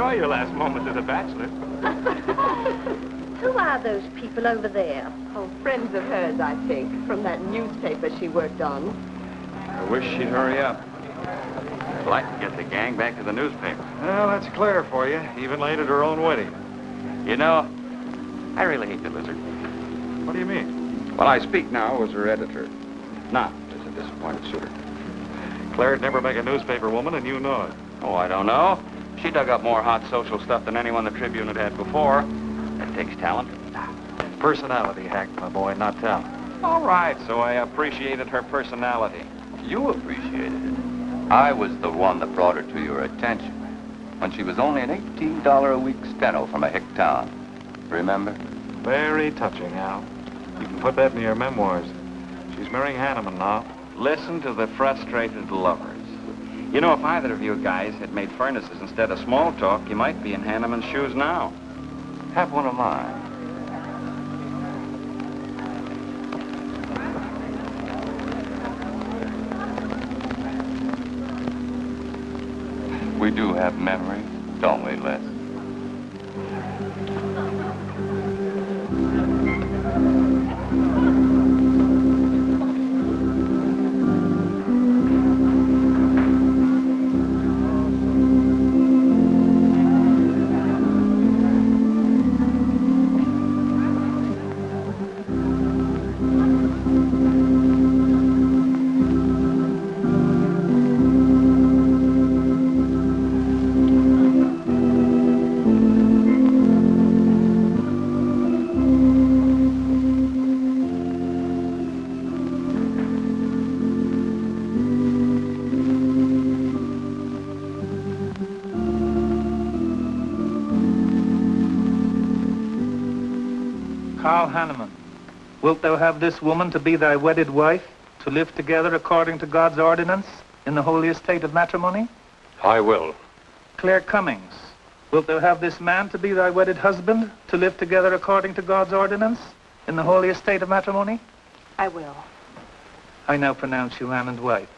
Relax. You'd enjoy your last moments as a bachelor. Who are those people over there? Oh, friends of hers, I think, from that newspaper she worked on. I wish she'd hurry up. I'd like to get the gang back to the newspaper. Well, that's clear for you, even late at her own wedding. You know, I really hate the lizard. What do you mean? Well, I speak now as her editor, not as a disappointed suitor. Claire'd never make a newspaper woman, and you know it. Oh, I don't know. She dug up more hot social stuff than anyone the Tribune had had before. That takes talent. Personality, Hack, my boy, not talent. All right, so I appreciated her personality. You appreciated it. I was the one that brought her to your attention when she was only an $18 a week steno from a hick town. Remember? Very touching, Al. You can put that in your memoirs. She's marrying Hanneman now. Listen to the frustrated lovers. You know, if either of you guys had made furnaces instead of small talk, you might be in Hanneman's shoes now. Have one of mine. We do have memories, don't we, Les? Wilt thou have this woman to be thy wedded wife, to live together according to God's ordinance in the holy estate of matrimony? I will. Claire Cummings, wilt thou have this man to be thy wedded husband, to live together according to God's ordinance in the holy estate of matrimony? I will. I now pronounce you man and wife.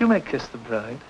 You may kiss the bride.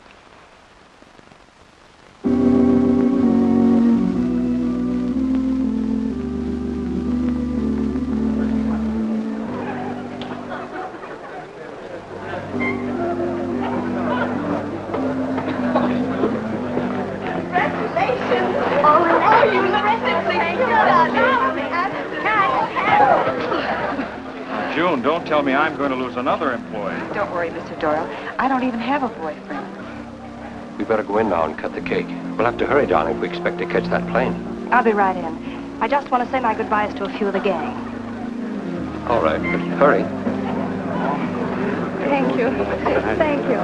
June, don't tell me I'm going to lose another employee. Don't worry, Mr. Doyle. I don't even have a boyfriend. We better go in now and cut the cake. We'll have to hurry, darling, if we expect to catch that plane. I'll be right in. I just want to say my goodbyes to a few of the gang. All right, but hurry. Thank you. Thank you.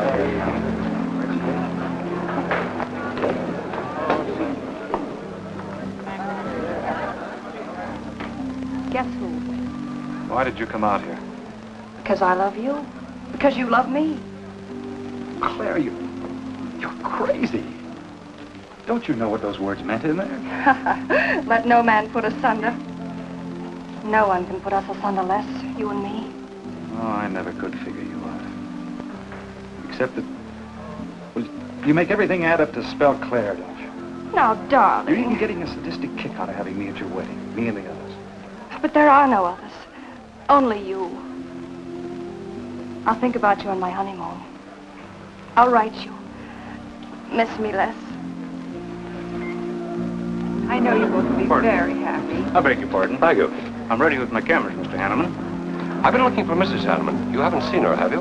Guess who? Why did you come out here? Because I love you. Because you love me. Claire, you, you're crazy. Don't you know what those words meant in there? Let no man put us asunder. No one can put us asunder Les, you and me. Oh, I never could figure you out. Except that, well, you make everything add up to spell Claire, don't you? Now, darling. You're even getting a sadistic kick out of having me at your wedding, me and the others. But there are no others. Only you. I'll think about you on my honeymoon. I'll write you. Miss me Les. I know you both will be Pardon? very happy. I beg your pardon. Thank you. I'm ready with my cameras, Mr. Hanneman. I've been looking for Mrs. Hanneman. You haven't seen her, have you?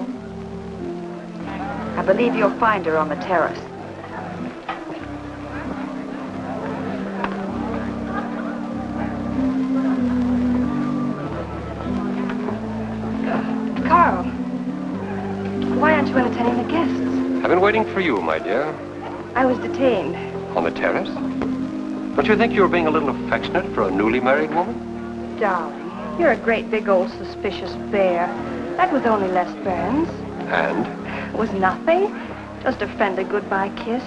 I believe you'll find her on the terrace. Waiting for you, my dear. I was detained. On the terrace? Don't you think you were being a little affectionate for a newly married woman? Darling, you're a great big old suspicious bear. That was only Les Burns. And? It was nothing. Just a friendly goodbye kiss.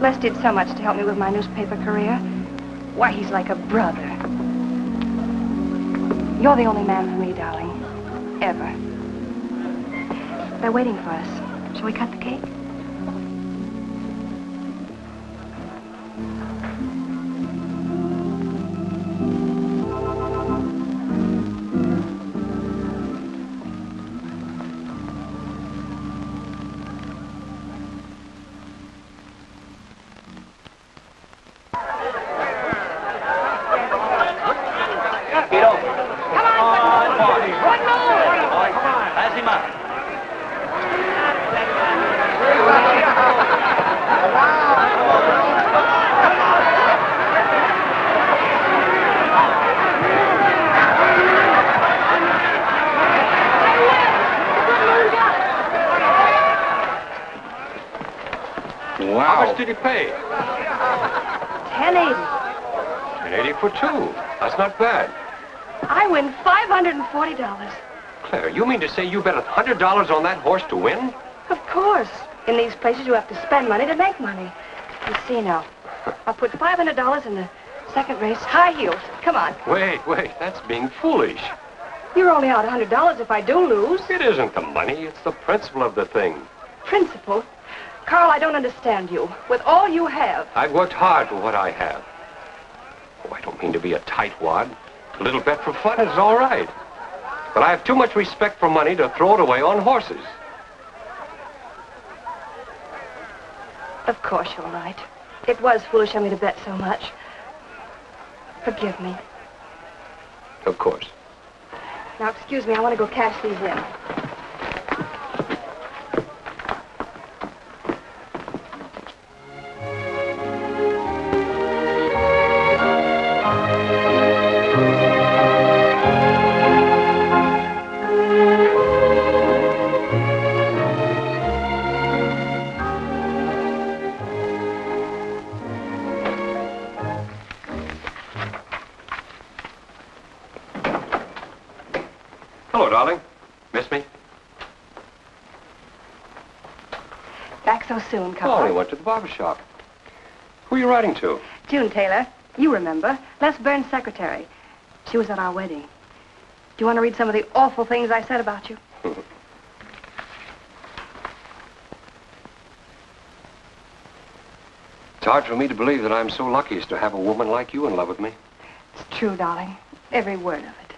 Les did so much to help me with my newspaper career. Why, he's like a brother. You're the only man for me, darling. Ever. They're waiting for us. Shall we cut the cake? Say you bet a $100 on that horse to win? Of course. In these places, you have to spend money to make money. You see now. I'll put five hundred dollars in the second race, high heels. Come on. Wait, wait, that's being foolish. You're only out a hundred dollars if I do lose. It isn't the money, it's the principle of the thing. Principle. Carl, I don't understand you. With all you have, I've worked hard for what I have. Oh, I don't mean to be a tightwad. A little bet for fun is all right. But I have too much respect for money to throw it away on horses. of course you're right. It was foolish of me to bet so much. Forgive me. Of course. Now, excuse me, I want to go cash these in. Went to the barber shop. Who are you writing to? June Taylor, you remember. Les Burns' secretary. She was at our wedding. Do you want to read some of the awful things I said about you? It's hard for me to believe that I'm so lucky as to have a woman like you in love with me. It's true, darling. Every word of it.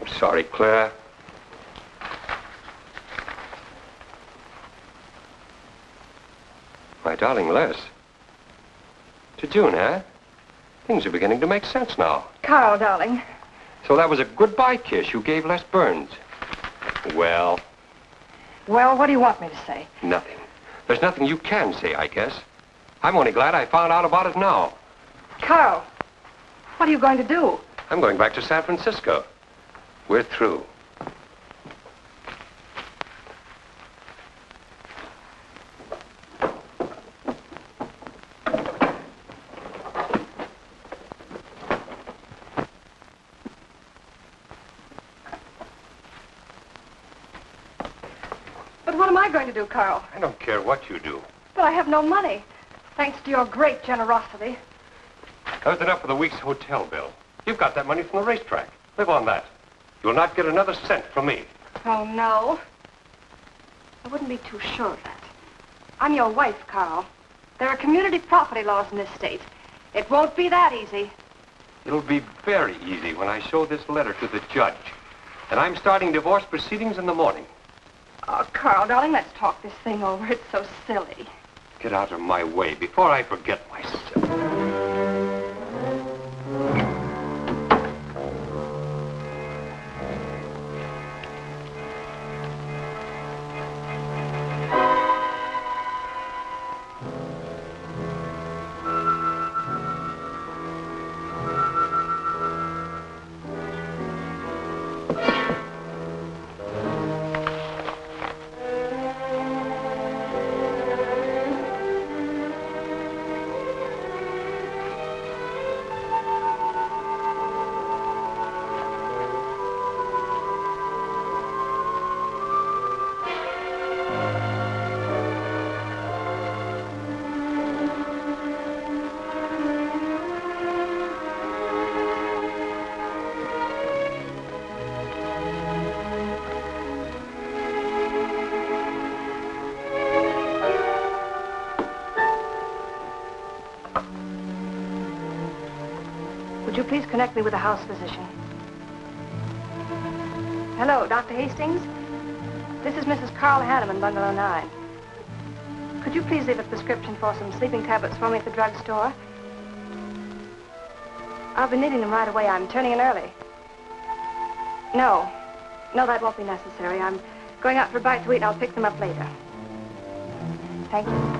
I'm sorry, Claire. My darling Les. To June, eh? Things are beginning to make sense now. Carl, darling. So that was a goodbye kiss you gave Les Burns. Well, Well, what do you want me to say? nothing. There's nothing you can say, I guess. I'm only glad I found out about it now. Carl, what are you going to do? I'm going back to San Francisco. We're through. But what am I going to do, Carl? I don't care what you do. But I have no money. Thanks to your great generosity. That was enough for the week's hotel bill. You've got that money from the racetrack. Live on that. You'll not get another cent from me. Oh, no. I wouldn't be too sure of that. I'm your wife, Carl. There are community property laws in this state. It won't be that easy. It'll be very easy when I show this letter to the judge. And I'm starting divorce proceedings in the morning. Oh, Carl, darling, let's talk this thing over. It's so silly. Get out of my way before I forget myself. Please connect me with a house physician? Hello, Dr. Hastings? This is Mrs. Carl Hanneman, Bungalow 9. Could you please leave a prescription for some sleeping tablets for me at the drugstore? I'll be needing them right away. I'm turning in early. No. No, that won't be necessary. I'm going out for a bite to eat, and I'll pick them up later. Thank you.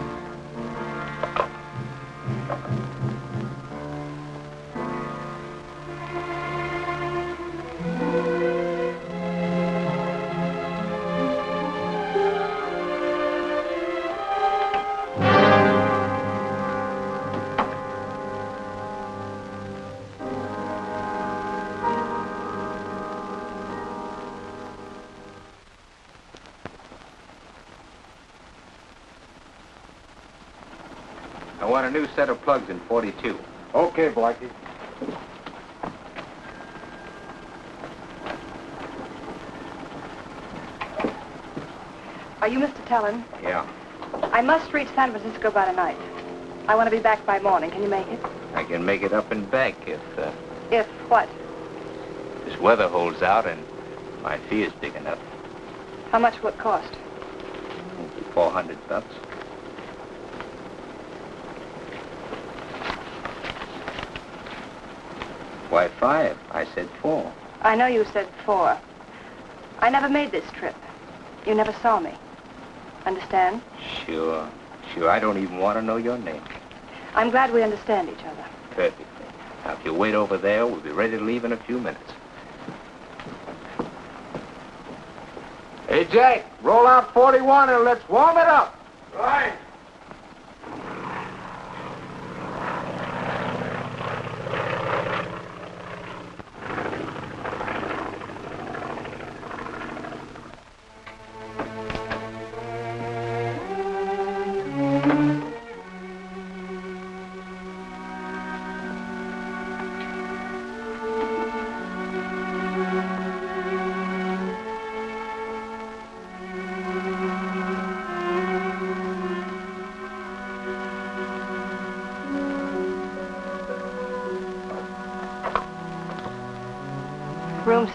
Want a new set of plugs in 42. Okay, Blackie. Are you Mr. Tellen? Yeah. I must reach San Francisco by tonight. I want to be back by morning. Can you make it? I can make it up and back if uh, If what? this weather holds out and my fee is big enough. How much will it cost? 400 bucks. Why five? I said four. I know you said four. I never made this trip. You never saw me. Understand? Sure. Sure, I don't even want to know your name. I'm glad we understand each other. Perfectly. Now, if you wait over there, we'll be ready to leave in a few minutes. Hey, Jake, roll out 41 and let's warm it up.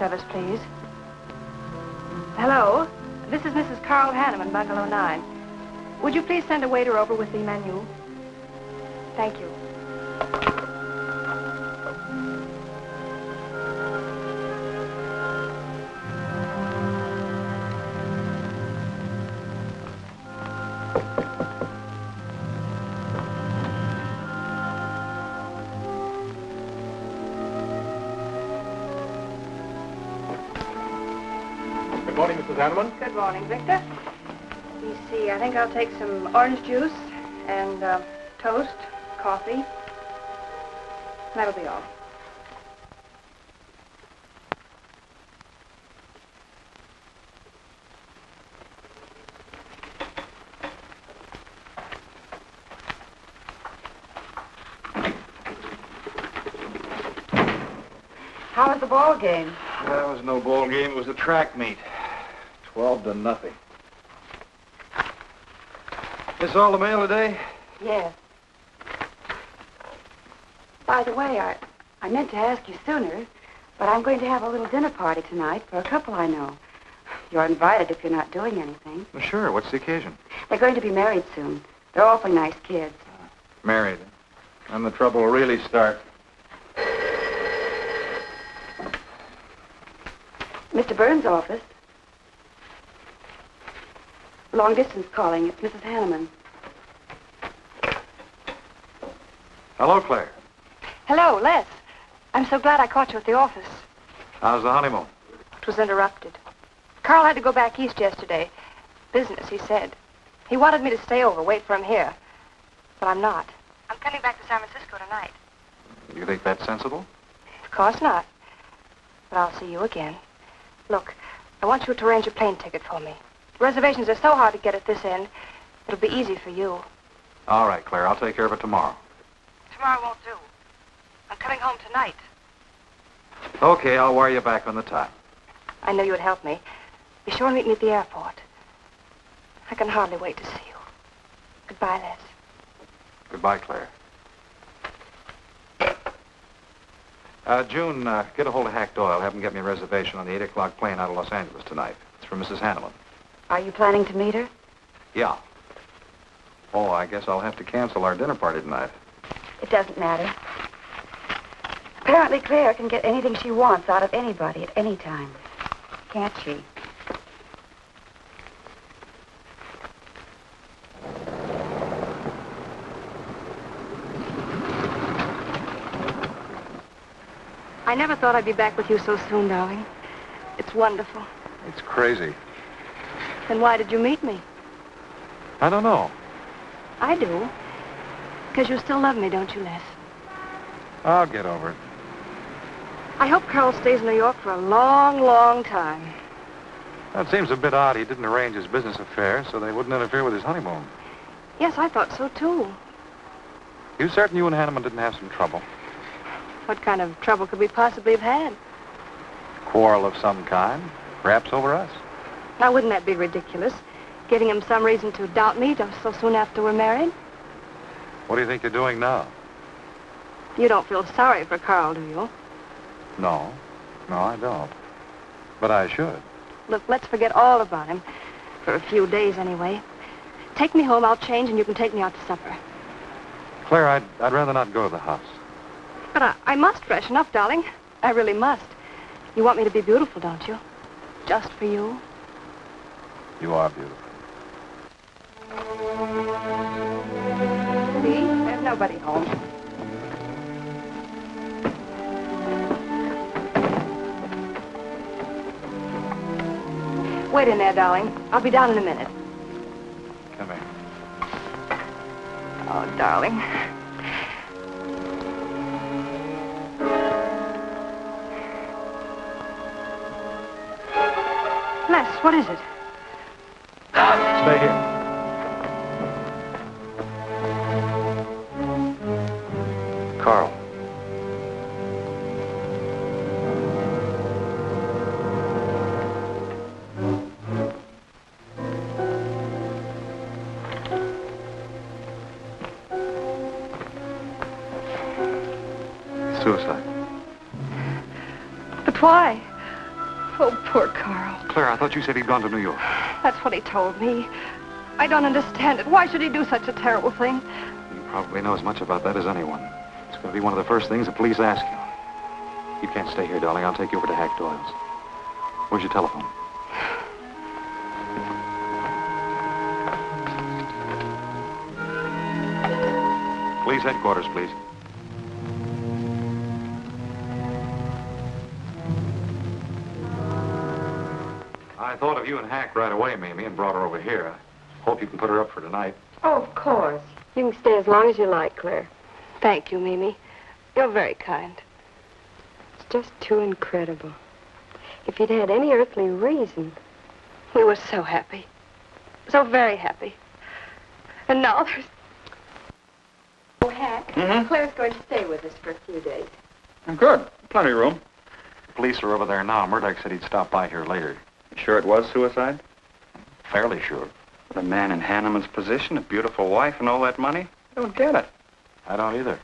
Please. Hello. This is Mrs. Carl Hanneman, Bungalow 9. Would you please send a waiter over with the menu? Thank you. Morning, Victor. Let me see. I think I'll take some orange juice and uh, toast, coffee. That'll be all. How was the ball game? That was no ball game. It was a track meet. 12 to nothing. This all the mail today? Yes. By the way, I, I meant to ask you sooner, but I'm going to have a little dinner party tonight for a couple I know. You're invited if you're not doing anything. Well, sure. What's the occasion? They're going to be married soon. They're awfully nice kids. Uh, married. And the trouble will really start. Mr. Burns' office. Long distance calling. It's Mrs. Hanneman. Hello, Claire. Hello, Les. I'm so glad I caught you at the office. How's the honeymoon? It was interrupted. Carl had to go back east yesterday. Business, he said. He wanted me to stay over, wait for him here. But I'm not. I'm coming back to San Francisco tonight. You think that's sensible? Of course not. But I'll see you again. Look, I want you to arrange a plane ticket for me. Reservations are so hard to get at this end, it'll be easy for you. All right, Claire. I'll take care of it tomorrow. Tomorrow won't do. I'm coming home tonight. Okay, I'll wire you back on the time. I know you would help me. Be sure and meet me at the airport. I can hardly wait to see you. Goodbye, Les. Goodbye, Claire. Uh, June, uh, get a hold of Hack Doyle. Have him get me a reservation on the 8 o'clock plane out of Los Angeles tonight. It's for Mrs. Hanneman. Are you planning to meet her? Yeah. Oh, I guess I'll have to cancel our dinner party tonight. It doesn't matter. Apparently, Claire can get anything she wants out of anybody at any time. Can't she? I never thought I'd be back with you so soon, darling. It's wonderful. It's crazy. Then why did you meet me? I don't know. I do. Because you still love me, don't you, Les? I'll get over it. I hope Carl stays in New York for a long, long time. That seems a bit odd. He didn't arrange his business affairs so they wouldn't interfere with his honeymoon. Yes, I thought so, too. You certain you and Hanneman didn't have some trouble? What kind of trouble could we possibly have had? Quarrel of some kind? Perhaps over us? Now, wouldn't that be ridiculous? Giving him some reason to doubt me just so soon after we're married? What do you think you're doing now? You don't feel sorry for Carl, do you? No. No, I don't. But I should. Look, let's forget all about him. For a few days, anyway. Take me home, I'll change, and you can take me out to supper. Claire, I'd, I'd rather not go to the house. But I, I must freshen up, darling. I really must. You want me to be beautiful, don't you? Just for you? You are beautiful. See? There's nobody home. Wait in there, darling. I'll be down in a minute. Come here. Oh, darling. Les, what is it? Thought you said he'd gone to New York. That's what he told me. I don't understand it. Why should he do such a terrible thing? You probably know as much about that as anyone. It's going to be one of the first things the police ask you. You can't stay here, darling. I'll take you over to Hack Doyle's. Where's your telephone? Police headquarters, please. Of you and Hack right away, Mamie, and brought her over here. I hope you can put her up for tonight. Oh, of course. You can stay as long as you like, Claire. Thank you, Mimi. You're very kind. It's just too incredible. If you'd had any earthly reason. We were so happy. So very happy. And now there's... Oh, Hack, mm-hmm. Claire's going to stay with us for a few days. Good. Plenty of room. The police are over there now. Murdoch said he'd stop by here later. Sure it was suicide? Fairly sure. But a man in Hanneman's position, a beautiful wife, and all that money? I don't get it. I don't either.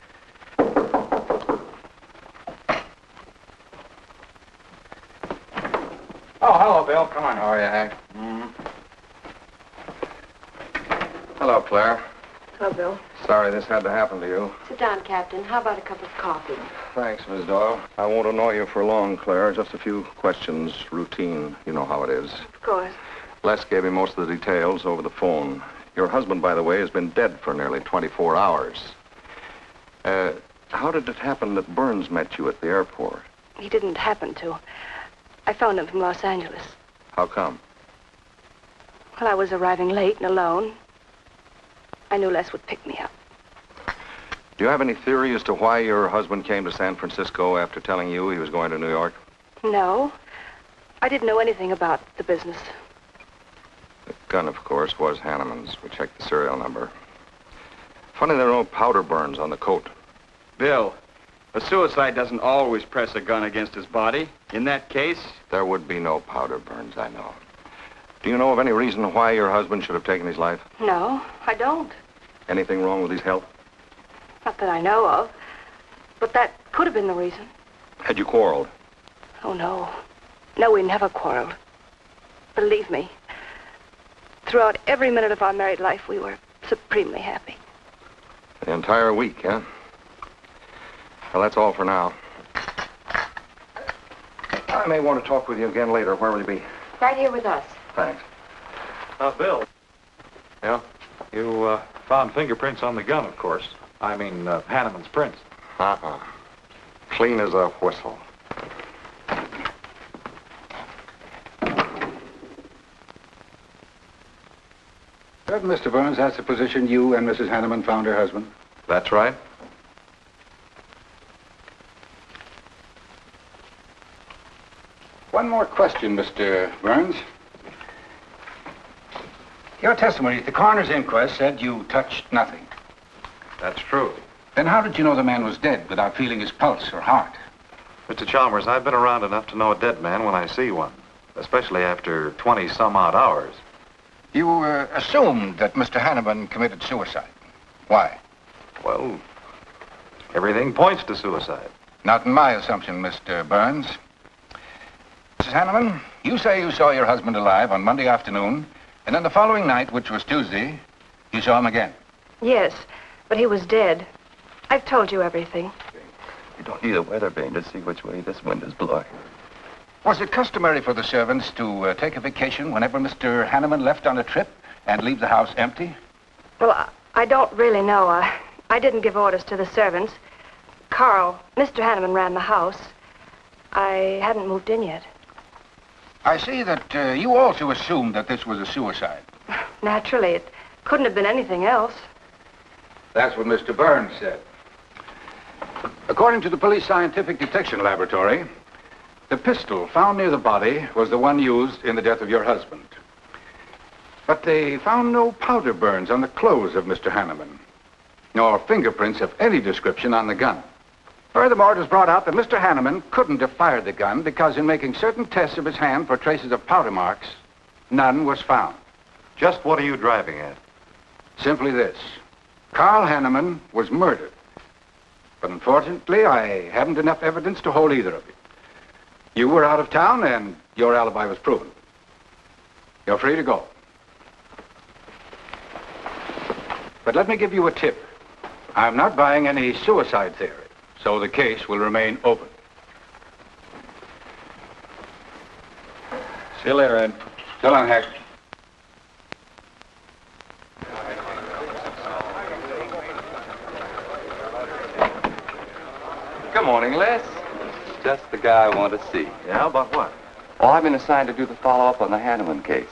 Oh, hello, Bill. Come on. How are you, Hank? Mm-hmm. Hello, Claire. Hello, Bill. Sorry this had to happen to you. Sit down, Captain. How about a cup of coffee? Thanks, Miss Doyle. I won't annoy you for long, Claire. Just a few questions, routine. You know how it is. Of course. Les gave me most of the details over the phone. Your husband, by the way, has been dead for nearly 24 hours. Uh, how did it happen that Burns met you at the airport? He didn't happen to. I phoned him from Los Angeles. How come? Well, I was arriving late and alone. I knew Les would pick me up. Do you have any theory as to why your husband came to San Francisco after telling you he was going to New York? No. I didn't know anything about the business. The gun, of course, was Hanneman's. We checked the serial number. Funny there are no powder burns on the coat. Bill, a suicide doesn't always press a gun against his body. In that case, There would be no powder burns, I know. Do you know of any reason why your husband should have taken his life? No, I don't. Anything wrong with his health? Not that I know of. But that could have been the reason. Had you quarreled? Oh, no. No, we never quarreled. Believe me. Throughout every minute of our married life, we were supremely happy. The entire week, huh? Well, that's all for now. I may want to talk with you again later. Where will you be? Right here with us. Thanks. Uh, Bill. Yeah? You, uh, found fingerprints on the gun, of course. I mean, uh, Hanneman's prints. Uh-uh. Clean as a whistle. Certain, Mr. Burns, that's the position you and Mrs. Hanneman found her husband. That's right. One more question, Mr. Burns. Your testimony at the coroner's inquest said you touched nothing. That's true. Then how did you know the man was dead without feeling his pulse or heart? Mr. Chalmers, I've been around enough to know a dead man when I see one, especially after 20 some odd hours. You uh, assumed that Mr. Hanneman committed suicide. Why? Well, everything points to suicide. Not in my assumption, Mr. Burns. Mrs. Hanneman, you say you saw your husband alive on Monday afternoon, and then the following night, which was Tuesday, you saw him again. Yes, but he was dead. I've told you everything. You don't need a weather vane to see which way this wind is blowing. Was it customary for the servants to uh, take a vacation whenever Mr. Hanneman left on a trip and leave the house empty? Well, I, I don't really know. I, I didn't give orders to the servants. Carl, Mr. Hanneman ran the house. I hadn't moved in yet. I see that uh, you also assumed that this was a suicide. Naturally, it couldn't have been anything else. That's what Mr. Burns said. According to the police scientific detection laboratory, the pistol found near the body was the one used in the death of your husband. But they found no powder burns on the clothes of Mr. Hanneman, nor fingerprints of any description on the gun. Furthermore, it was brought out that Mr. Hanneman couldn't have fired the gun because in making certain tests of his hand for traces of powder marks, none was found. Just what are you driving at? Simply this. Carl Hanneman was murdered. But unfortunately, I haven't enough evidence to hold either of you. You were out of town, and your alibi was proven. You're free to go. But let me give you a tip. I'm not buying any suicide theory, so the case will remain open. See you later, Ed. So long, Hack. Good morning, Les. Just the guy I want to see. Yeah, about what? Oh, I've been assigned to do the follow-up on the Hanneman case.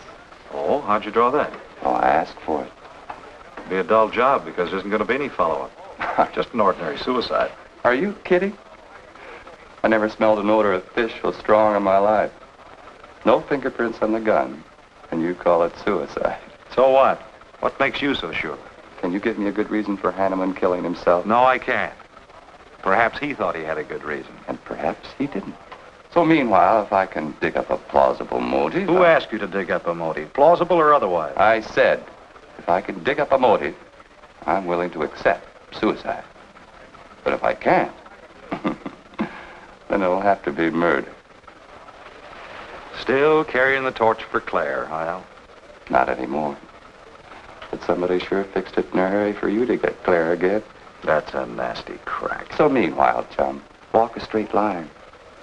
Oh, how'd you draw that? Oh, I asked for it. It'd Be a dull job because there isn't going to be any follow-up. Just an ordinary suicide. Are you kidding? I never smelled an odor of fish so strong in my life. No fingerprints on the gun, and you call it suicide. So what? What makes you so sure? Can you give me a good reason for Hanneman killing himself? No, I can't. Perhaps he thought he had a good reason. And perhaps he didn't. So meanwhile, if I can dig up a plausible motive... Who I- asked you to dig up a motive, plausible or otherwise? I said, if I can dig up a motive, I'm willing to accept suicide. But if I can't, then it'll have to be murder. Still carrying the torch for Claire, Hyle. Not anymore. But somebody sure fixed it in a hurry for you to get Claire again. That's a nasty crack. So meanwhile, chum, walk a straight line.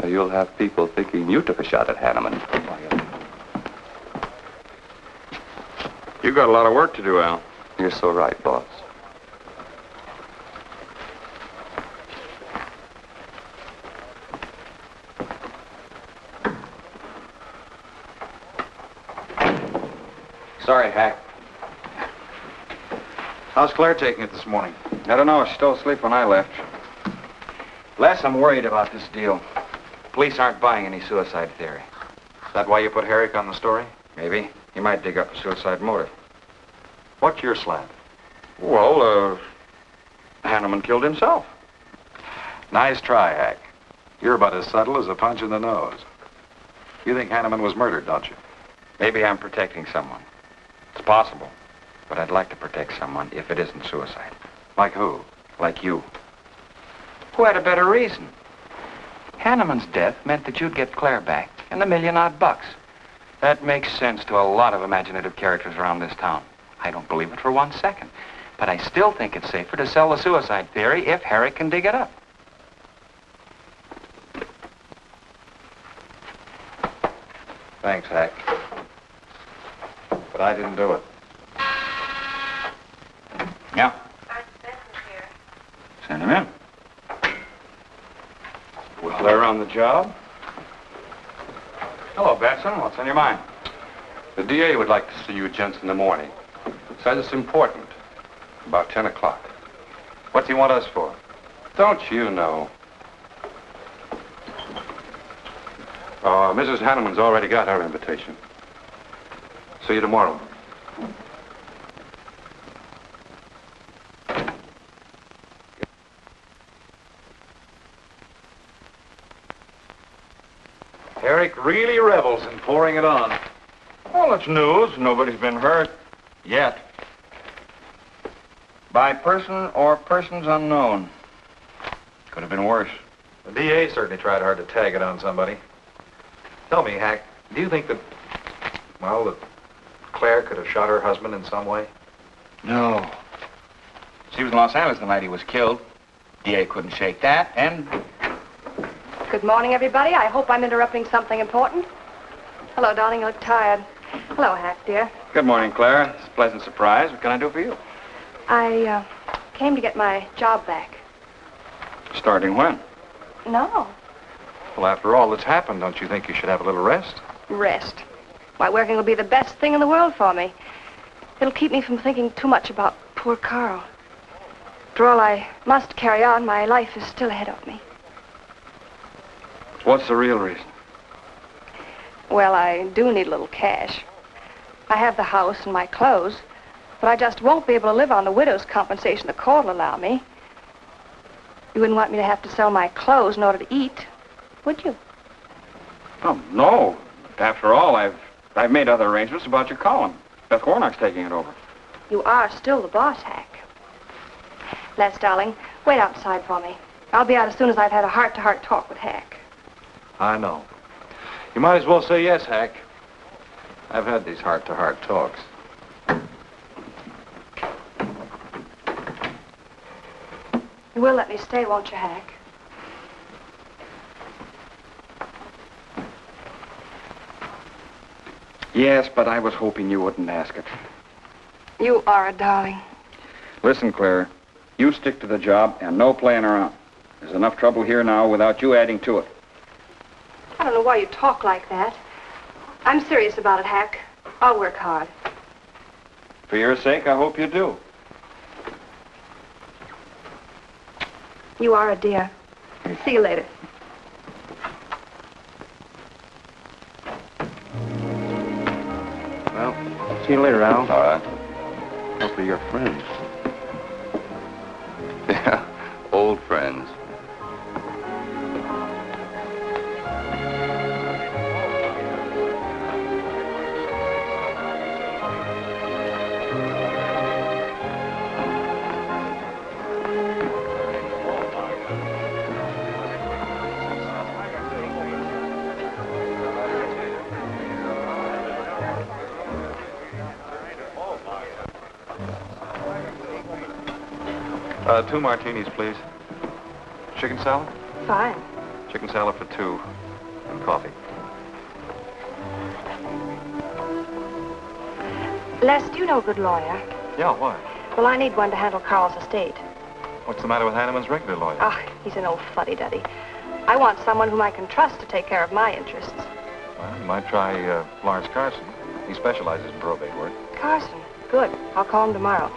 Or you'll have people thinking you took a shot at Hanneman. You got a lot of work to do, Al. You're so right, boss. Sorry, Hack. How's Claire taking it this morning? I don't know. She's still asleep when I left. Les, I'm worried about this deal. Police aren't buying any suicide theory. Is that why you put Herrick on the story? Maybe. He might dig up a suicide motive. What's your slant? Well, uh, Hanneman killed himself. Nice try, Hack. You're about as subtle as a punch in the nose. You think Hanneman was murdered, don't you? Maybe I'm protecting someone. It's possible. But I'd like to protect someone if it isn't suicide. Like who? Like you. Who had a better reason? Hanneman's death meant that you'd get Claire back and the million odd bucks. That makes sense to a lot of imaginative characters around this town. I don't believe it for one second. But I still think it's safer to sell the suicide theory if Herrick can dig it up. Thanks, Hack. But I didn't do it. Yeah. Send him in. With Claire on the job? Hello, Batson. What's on your mind? The DA would like to see you gents in the morning. Says it's important. About 10 o'clock. What's he want us for? Don't you know? Uh, Mrs. Hanneman's already got her invitation. See you tomorrow. Herrick really revels in pouring it on. Well, it's news. Nobody's been hurt. Yet. By person or persons unknown. Could have been worse. The DA certainly tried hard to tag it on somebody. Tell me, Hack, do you think that, well, that Claire could have shot her husband in some way? No. She was in Los Angeles the night he was killed. DA couldn't shake that, and Good morning, everybody. I hope I'm interrupting something important. Hello, darling. You look tired. Hello, Hack, dear. Good morning, Clara. It's a pleasant surprise. What can I do for you? I uh, came to get my job back. Starting when? No. Well, after all that's happened, don't you think you should have a little rest? Rest. Why, working will be the best thing in the world for me. It'll keep me from thinking too much about poor Carl. After all, I must carry on. My life is still ahead of me. What's the real reason? Well, I do need a little cash. I have the house and my clothes, but I just won't be able to live on the widow's compensation the court will allow me. You wouldn't want me to have to sell my clothes in order to eat, would you? Oh, no. After all, I've I've made other arrangements about your column. Beth Warnock's taking it over. You are still the boss, Hack. Les, darling, wait outside for me. I'll be out as soon as I've had a heart-to-heart talk with Hack. I know. You might as well say yes, Hack. I've had these heart-to-heart talks. You will let me stay, won't you, Hack? Yes, but I was hoping you wouldn't ask it. You are a darling. Listen, Claire. You stick to the job and no playing around. There's enough trouble here now without you adding to it. I don't know why you talk like that. I'm serious about it, Hack. I'll work hard. For your sake, I hope you do. You are a dear. See you later. See you later, Al. All right. Hopefully you're friends. Two martinis, please. Chicken salad? Fine. Chicken salad for two. And coffee. Les, do you know a good lawyer? Yeah, why? Well, I need one to handle Carl's estate. What's the matter with Hanneman's regular lawyer? Ah, he's an old fuddy-duddy. I want someone whom I can trust to take care of my interests. Well, you might try uh, Lawrence Carson. He specializes in probate work. Carson. Good. I'll call him tomorrow.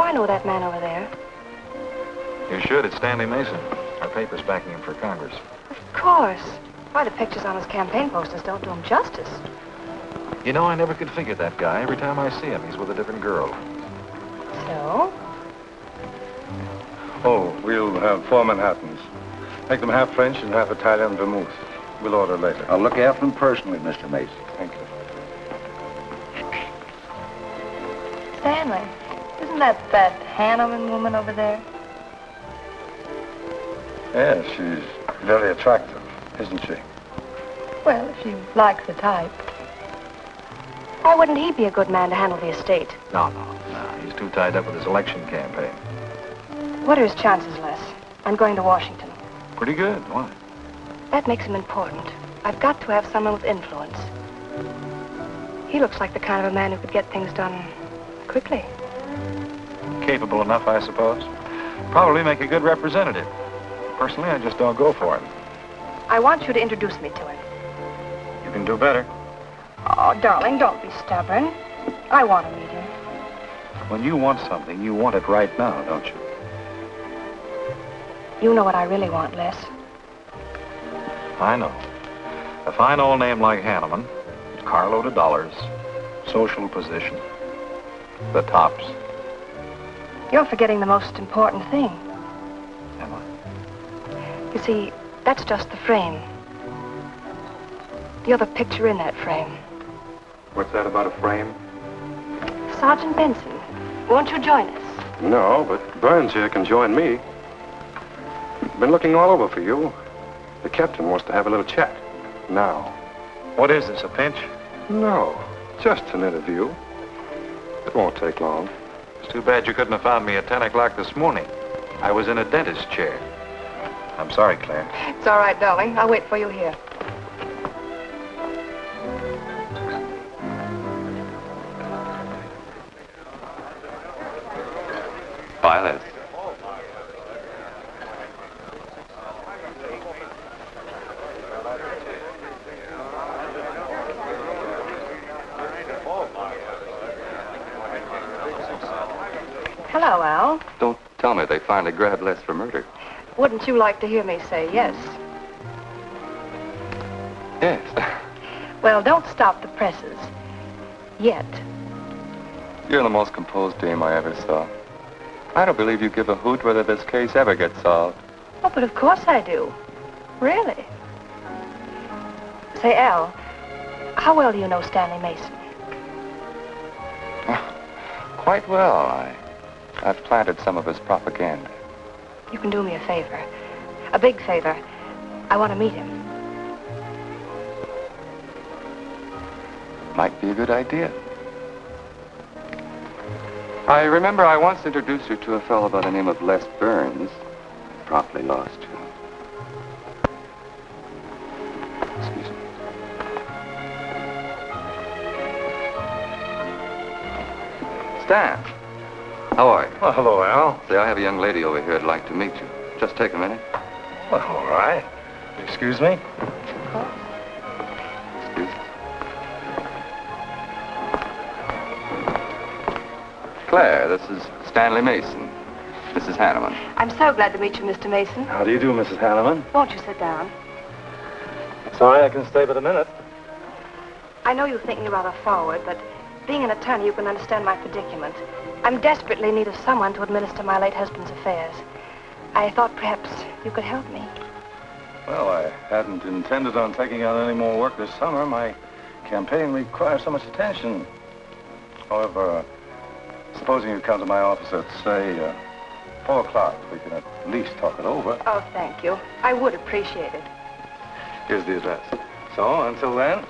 Do I know that man over there? You should. It's Stanley Mason. Our paper's backing him for Congress. Of course. Why, the pictures on his campaign posters don't do him justice. You know, I never could figure that guy. Every time I see him, he's with a different girl. So? Oh, we'll have four Manhattans. Make them half French and half Italian vermouth. We'll order later. I'll look after them personally, Mr. Mason. Thank you. Stanley, isn't that that Hanneman woman over there? Yes, she's very attractive, isn't she? Well, if you like the type. Why wouldn't he be a good man to handle the estate? No, no, no. He's too tied up with his election campaign. What are his chances, Les? I'm going to Washington. Pretty good. Why? That makes him important. I've got to have someone with influence. He looks like the kind of a man who could get things done quickly. Capable enough, I suppose. Probably make a good representative. Personally, I just don't go for it. I want you to introduce me to him. You can do better. Oh, darling, don't be stubborn. I want to meet him. When you want something, you want it right now, don't you? You know what I really want, Les. I know. A fine old name like Hanneman, carload of dollars, social position, the tops. You're forgetting the most important thing. You see, that's just the frame. The other picture in that frame. What's that about a frame? Sergeant Benson, won't you join us? No, but Burns here can join me. Been looking all over for you. The captain wants to have a little chat. Now. What is this, a pinch? No, just an interview. It won't take long. It's too bad you couldn't have found me at 10 o'clock this morning. I was in a dentist's chair. I'm sorry, Claire. It's all right, darling. I'll wait for you here. Violet. Hello, Al. Don't tell me they finally grabbed Les for murder. Wouldn't you like to hear me say yes? Yes. Well, don't stop the presses. Yet. You're the most composed dame I ever saw. I don't believe you give a hoot whether this case ever gets solved. Oh, but of course I do. Really. Say, Al, how well do you know Stanley Mason? Ah, quite well. I, I've planted some of his propaganda. You can do me a favor. A big favor. I want to meet him. Might be a good idea. I remember I once introduced you to a fellow by the name of Les Burns. Promptly lost you. Excuse me. Stan. How are you? Well, hello, Al. Say, I have a young lady over here who'd like to meet you. Just take a minute. Well, all right. Excuse me? Excuse. Claire, this is Stanley Mason. Mrs. Hanneman. I'm so glad to meet you, Mr. Mason. How do you do, Mrs. Hanneman? Won't you sit down? Sorry I can stay but a minute. I know you think me rather forward, but being an attorney, you can understand my predicament. I'm desperately in need of someone to administer my late husband's affairs. I thought perhaps you could help me. Well, I hadn't intended on taking on any more work this summer. My campaign requires so much attention. However, uh, supposing you come to my office at, say, uh, 4 o'clock, we can at least talk it over. Oh, thank you. I would appreciate it. Here's the address. So, until then...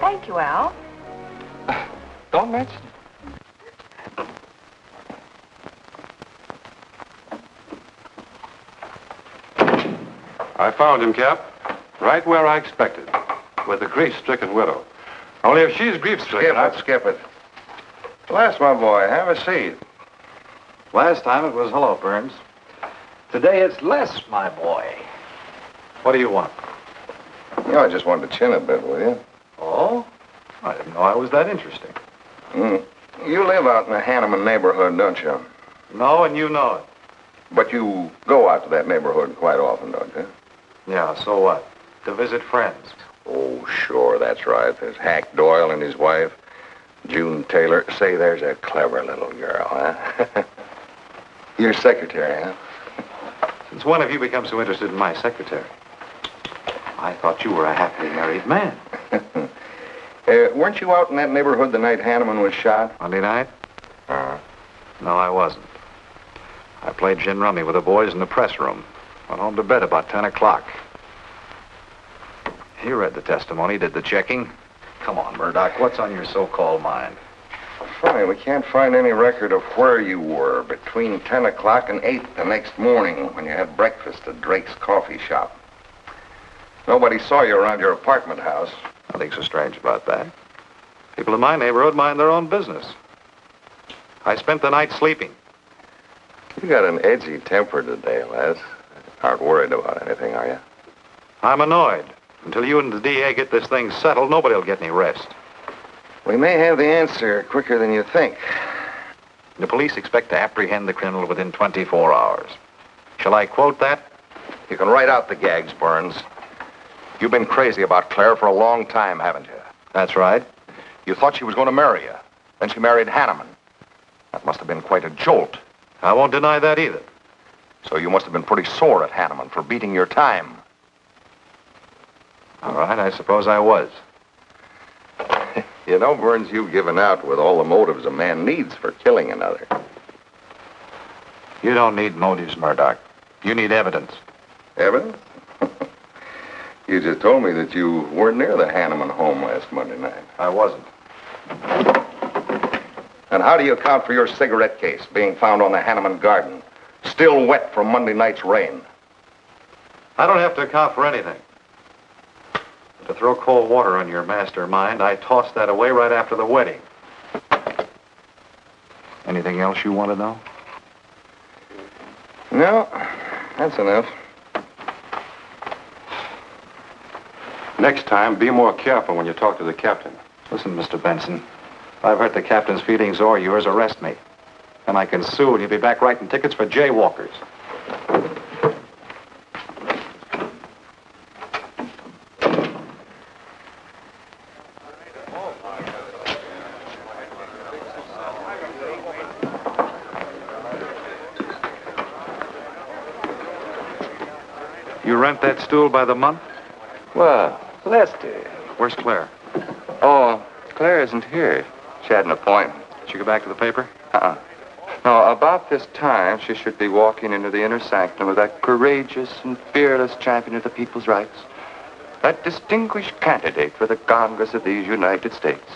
Thank you, Al. Don't mention it. I found him, Cap. Right where I expected. With a grief-stricken widow. Only if she's grief-stricken... Skip it, skip it. Bless my boy. Have a seat. Last time it was hello, Burns. Today it's Les, my boy. What do you want? You know, I just wanted to chin a bit will you. Oh? I didn't know I was that interesting. Mm. You live out in the Hanneman neighborhood, don't you? No, and you know it. But you go out to that neighborhood quite often, don't you? Yeah, so what? To visit friends. Oh, sure, that's right. There's Hack Doyle and his wife, June Taylor. Say, there's a clever little girl, huh? Your secretary, huh? Since when have you become so interested in my secretary? I thought you were a happily married man. uh, weren't you out in that neighborhood the night Hanneman was shot? Monday night? Uh, No, I wasn't. I played gin rummy with the boys in the press room. Went home to bed about 10 o'clock. He read the testimony, did the checking. Come on, Murdoch, what's on your so-called mind? funny, we can't find any record of where you were between 10 o'clock and 8 the next morning when you had breakfast at Drake's coffee shop. Nobody saw you around your apartment house. Nothing so strange about that. People in my neighborhood mind their own business. I spent the night sleeping. You got an edgy temper today, Les. Aren't worried about anything, are you? I'm annoyed. Until you and the DA get this thing settled, nobody will get any rest. We may have the answer quicker than you think. The police expect to apprehend the criminal within 24 hours. Shall I quote that? You can write out the gags, Burns. You've been crazy about Claire for a long time, haven't you? That's right. You thought she was going to marry you. Then she married Hanneman. That must have been quite a jolt. I won't deny that either. So you must have been pretty sore at Hanneman for beating your time. All right, I suppose I was. You know, Burns, you've given out with all the motives a man needs for killing another. You don't need motives, Murdoch. You need evidence. Evidence? you just told me that you weren't near the Hanneman home last Monday night. I wasn't. And how do you account for your cigarette case being found on the Hanneman garden, still wet from Monday night's rain? I don't have to account for anything. To throw cold water on your mastermind, I tossed that away right after the wedding. Anything else you want to know? No, that's enough. Next time, be more careful when you talk to the captain. Listen, Mr. Benson. If I've hurt the captain's feelings or yours, arrest me. And I can sue, and you'll be back writing tickets for jaywalkers. You rent that stool by the month? Well, Lester. Where's Claire? Oh, Claire isn't here. She had an appointment. Did she go back to the paper? Uh-uh. No, about this time, she should be walking into the inner sanctum of that courageous and fearless champion of the people's rights. That distinguished candidate for the Congress of these United States.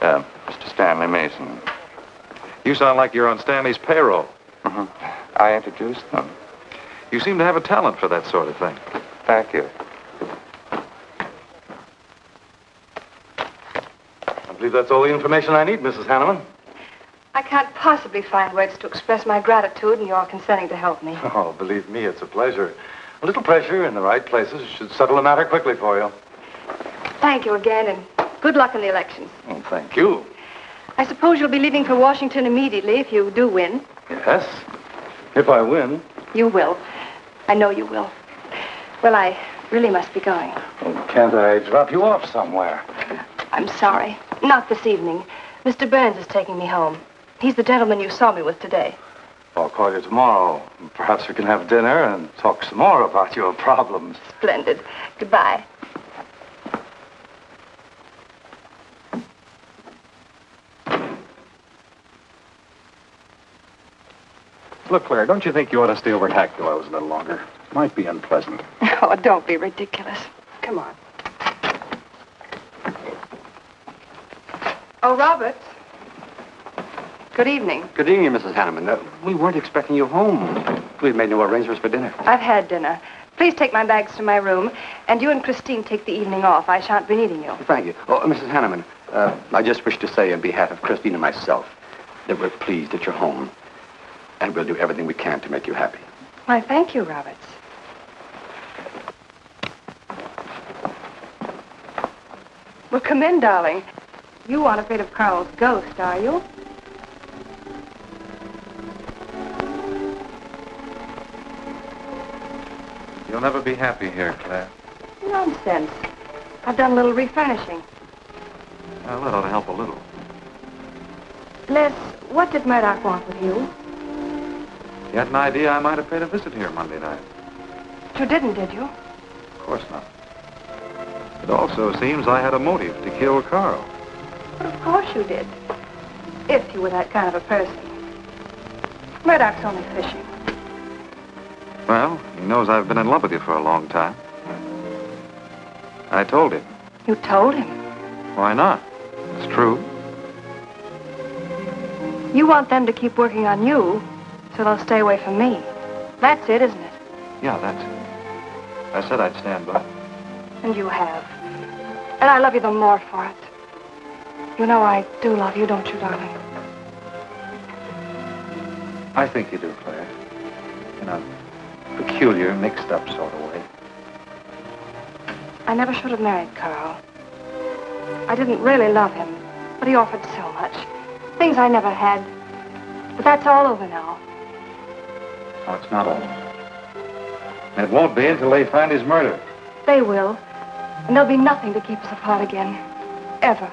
Uh, Mr. Stanley Mason. You sound like you're on Stanley's payroll. Mhm. I introduced them. You seem to have a talent for that sort of thing. Thank you. Believe that's all the information I need, Mrs. Hanneman. I can't possibly find words to express my gratitude in your consenting to help me. Oh, believe me, it's a pleasure. A little pressure in the right places should settle the matter quickly for you. Thank you again, and good luck in the elections. Oh, thank you. I suppose you'll be leaving for Washington immediately if you do win. Yes. If I win. You will. I know you will. Well, I really must be going. Oh, can't I drop you off somewhere? I'm sorry. Not this evening. Mr. Burns is taking me home. He's the gentleman you saw me with today. I'll call you tomorrow. Perhaps we can have dinner and talk some more about your problems. Splendid. Goodbye. Look, Claire, don't you think you ought to stay over at Hack Doyle's a little longer? Might be unpleasant. Oh, don't be ridiculous. Come on. Oh, Robert. Good evening. Good evening, Mrs. Hanneman. Uh, we weren't expecting you home. We've made no arrangements for dinner. I've had dinner. Please take my bags to my room, and you and Christine take the evening off. I shan't be needing you. Thank you. Oh, Mrs. Hanneman, uh, I just wish to say on behalf of Christine and myself that we're pleased that you're home. And we'll do everything we can to make you happy. Why, thank you, Roberts. Well, come in, darling. You aren't afraid of Carl's ghost, are you? You'll never be happy here, Claire. Nonsense. I've done a little refurnishing. Well, that ought to help a little. Les, what did Murdoch want with you? He had an idea I might have paid a visit here Monday night. You didn't, did you? Of course not. It also seems I had a motive to kill Carl. Of course you did. If you were that kind of a person. Murdoch's only fishing. Well, he knows I've been in love with you for a long time. I told him. You told him. Why not? It's true. You want them to keep working on you, so they'll stay away from me. That's it, isn't it? Yeah, that's it. I said I'd stand by. And you have. And I love you the more for it. You know I do love you, don't you, darling? I think you do, Claire. In a peculiar, mixed-up sort of way. I never should have married Carl. I didn't really love him, but he offered so much. Things I never had. But that's all over now. No, it's not all. And it won't be until they find his murder. They will. And there'll be nothing to keep us apart again. Ever.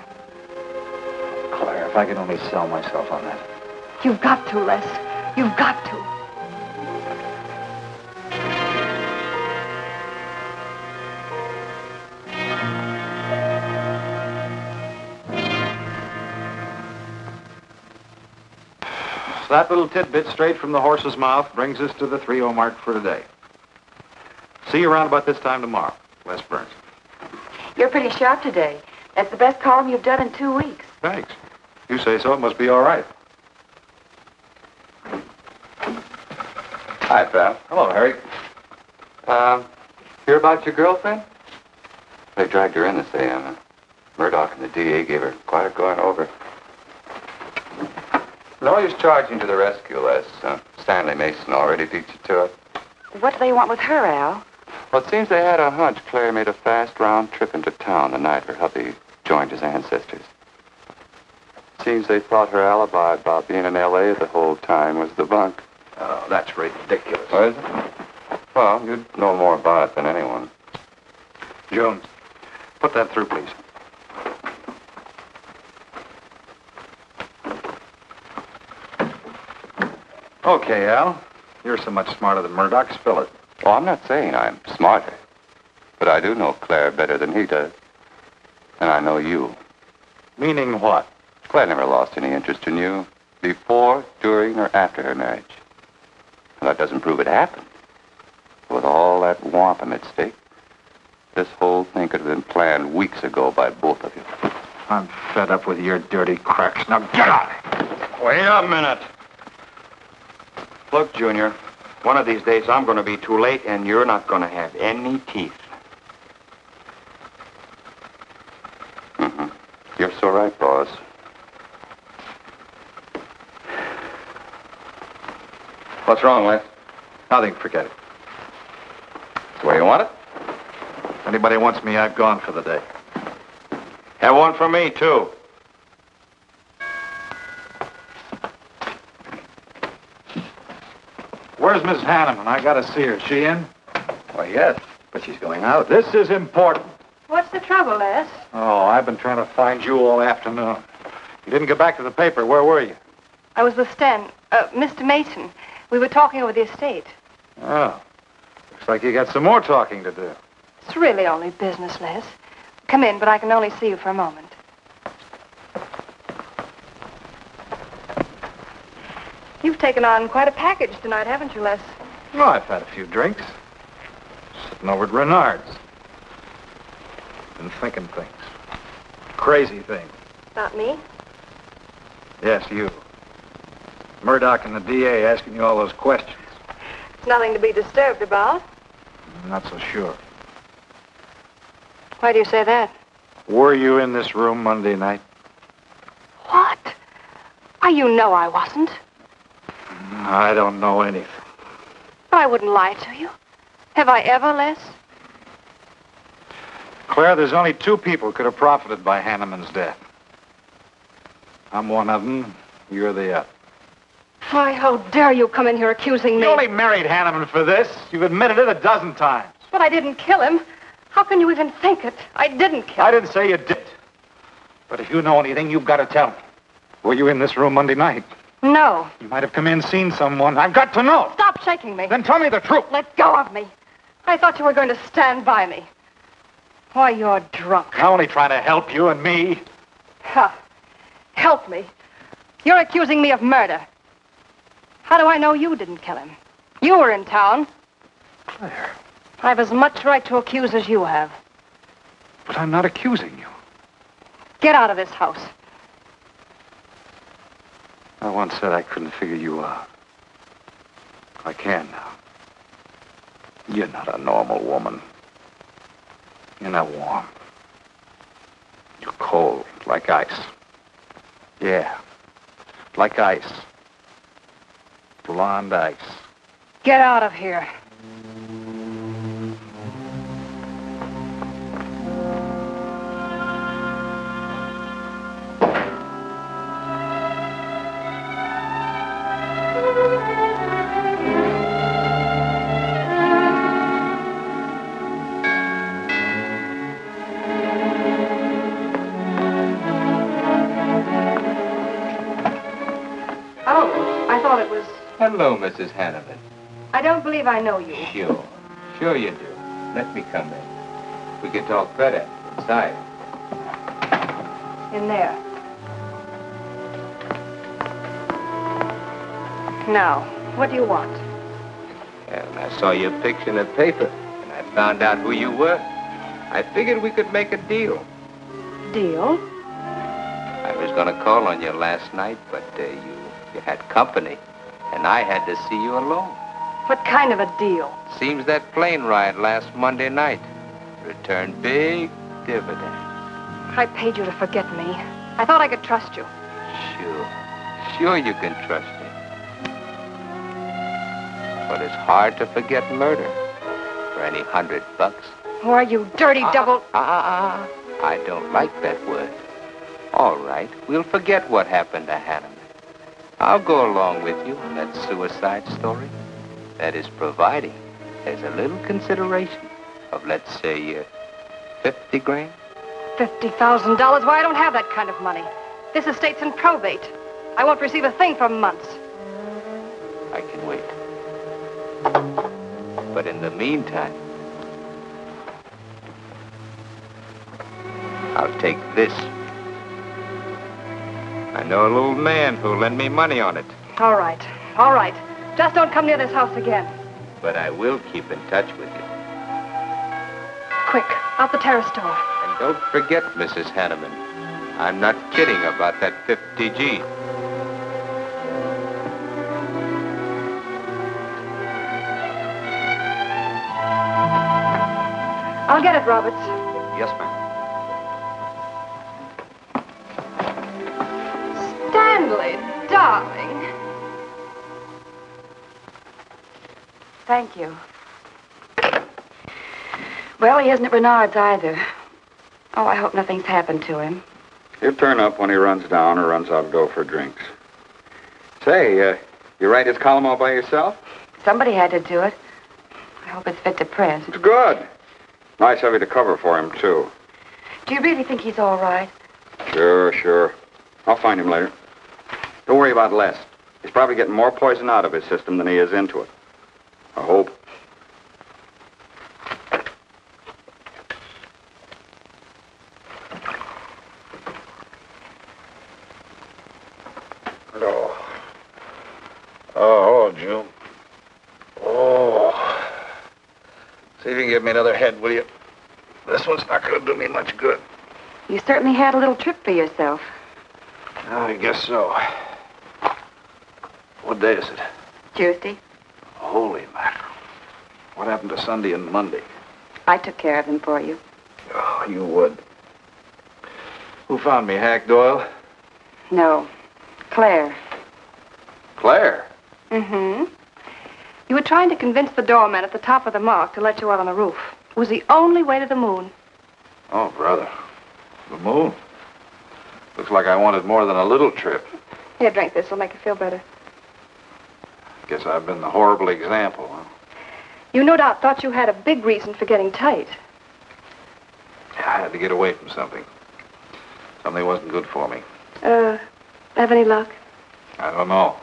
Claire, if I could only sell myself on that. You've got to, Les. You've got to. That little tidbit straight from the horse's mouth brings us to the 3-0 mark for today. See you around about this time tomorrow. Les Burns. You're pretty sharp today. That's the best column you've done in two weeks. Thanks. You say so, it must be all right. Hi, pal. Hello, Harry. Um, hear about your girlfriend? They dragged her in this AM. Murdoch and the DA gave her quite a going over. No use charging to the rescue, Les. Uh, Stanley Mason already beat you to it. What do they want with her, Al? Well, it seems they had a hunch Claire made a fast round trip into town the night her hubby joined his ancestors. Seems they thought her alibi about being in L.A. the whole time was the bunk. Oh, that's ridiculous. Oh, is it? Well, you'd know more about it than anyone. Jones, put that through, please. Okay, Al. You're so much smarter than Murdoch. Spill it. Oh, I'm not saying I'm smarter. But I do know Claire better than he does. And I know you. Meaning what? Claire never lost any interest in you. Before, during, or after her marriage. And that doesn't prove it happened. With all that wampum at stake, this whole thing could have been planned weeks ago by both of you. I'm fed up with your dirty cracks. Now get out! Wait a minute. Look, Junior, one of these days I'm going to be too late and you're not going to have any teeth. Mm-hmm. You're so right, boss. What's wrong, Les? Nothing. Forget it. It's the way you want it? If anybody wants me, I've gone for the day. Have one for me, too. Where's Miss Hanneman? I gotta see her. Is she in? Why, yes, but she's going out. This is important. What's the trouble, Les? Oh, I've been trying to find you all afternoon. You didn't get back to the paper. Where were you? I was with Stan, uh, Mr. Mason. We were talking over the estate. Oh. Looks like you got some more talking to do. It's really only business, Les. Come in, but I can only see you for a moment. You've taken on quite a package tonight, haven't you, Les? Well, I've had a few drinks. Sitting over at Renard's. Been thinking things. Crazy things. About me. Yes, you. Murdoch and the DA asking you all those questions. It's nothing to be disturbed about. I'm not so sure. Why do you say that? Were you in this room Monday night? What? Why, you know I wasn't. I don't know anything. But I wouldn't lie to you. Have I ever, Les? Claire, there's only two people could have profited by Hanneman's death. I'm one of them. You're the other. Why, how dare you come in here accusing me? You only married Hanneman for this. You've admitted it a dozen times. But I didn't kill him. How can you even think it? I didn't kill him. I didn't say you did. But if you know anything, you've got to tell me. Were you in this room Monday night? No. You might have come in, seen someone. I've got to know. Stop shaking me. Then tell me the truth. Let go of me. I thought you were going to stand by me. Why, you're drunk. I'm only trying to help you and me. Ha. Help me. You're accusing me of murder. How do I know you didn't kill him? You were in town. Claire. I've as much right to accuse as you have. But I'm not accusing you. Get out of this house. I once said I couldn't figure you out. I can now. You're not a normal woman. You're not warm. You're cold, like ice. Yeah, like ice. Blonde ice. Get out of here. Mrs. Hanneman. I don't believe I know you. Sure. Sure you do. Let me come in. We can talk better inside. In there. Now, what do you want? Well, I saw your picture in the paper, and I found out who you were. I figured we could make a deal. Deal? I was going to call on you last night, but uh, you, you had company, and I had to see you alone. What kind of a deal? Seems that plane ride last Monday night returned big dividends. I paid you to forget me. I thought I could trust you. Sure. Sure you can trust me. But it's hard to forget murder for any hundred bucks. Why, you dirty ah, double... Ah, ah, ah, I don't like that word. All right, we'll forget what happened to Hanneman. I'll go along with you on that suicide story. That is providing there's a little consideration of, let's say, uh, 50 grand. $50,000? Why, I don't have that kind of money. This estate's in probate. I won't receive a thing for months. I can wait. But in the meantime, I'll take this. I know a little man who'll lend me money on it, All right, all right. Just don't come near this house again. but I will keep in touch with you. Quick, out the terrace door. And don't forget, Mrs. Hanneman, I'm not kidding about that 50G. I'll get it, Roberts. Yes, ma'am. Thank you. Well, he isn't at Bernard's either. Oh, I hope nothing's happened to him. He'll turn up when he runs down or runs out to go for drinks. Say, uh, you write his column all by yourself? Somebody had to do it. I hope it's fit to print. It's good. Nice of you to cover for him, too. Do you really think he's all right? Sure, sure. I'll find him later. Don't worry about Les. He's probably getting more poison out of his system than he is into it. I hope. Oh. Oh, hello, June. Oh. See if you can give me another head, will you? This one's not going to do me much good. You certainly had a little trip for yourself. I guess so. What day is it? Tuesday. Holy mackerel. What happened to Sunday and Monday? I took care of them for you. Oh, you would. Who found me, Hack Doyle? No. Claire. Claire. Mm-hmm. You were trying to convince the doorman at the top of the mark to let you out on the roof. It was the only way to the moon. Oh, brother. The moon. Looks like I wanted more than a little trip. Here, drink this. It'll make you feel better. Guess I've been the horrible example, huh? You no doubt thought you had a big reason for getting tight. I had to get away from something. Something wasn't good for me. Uh, have any luck? I don't know.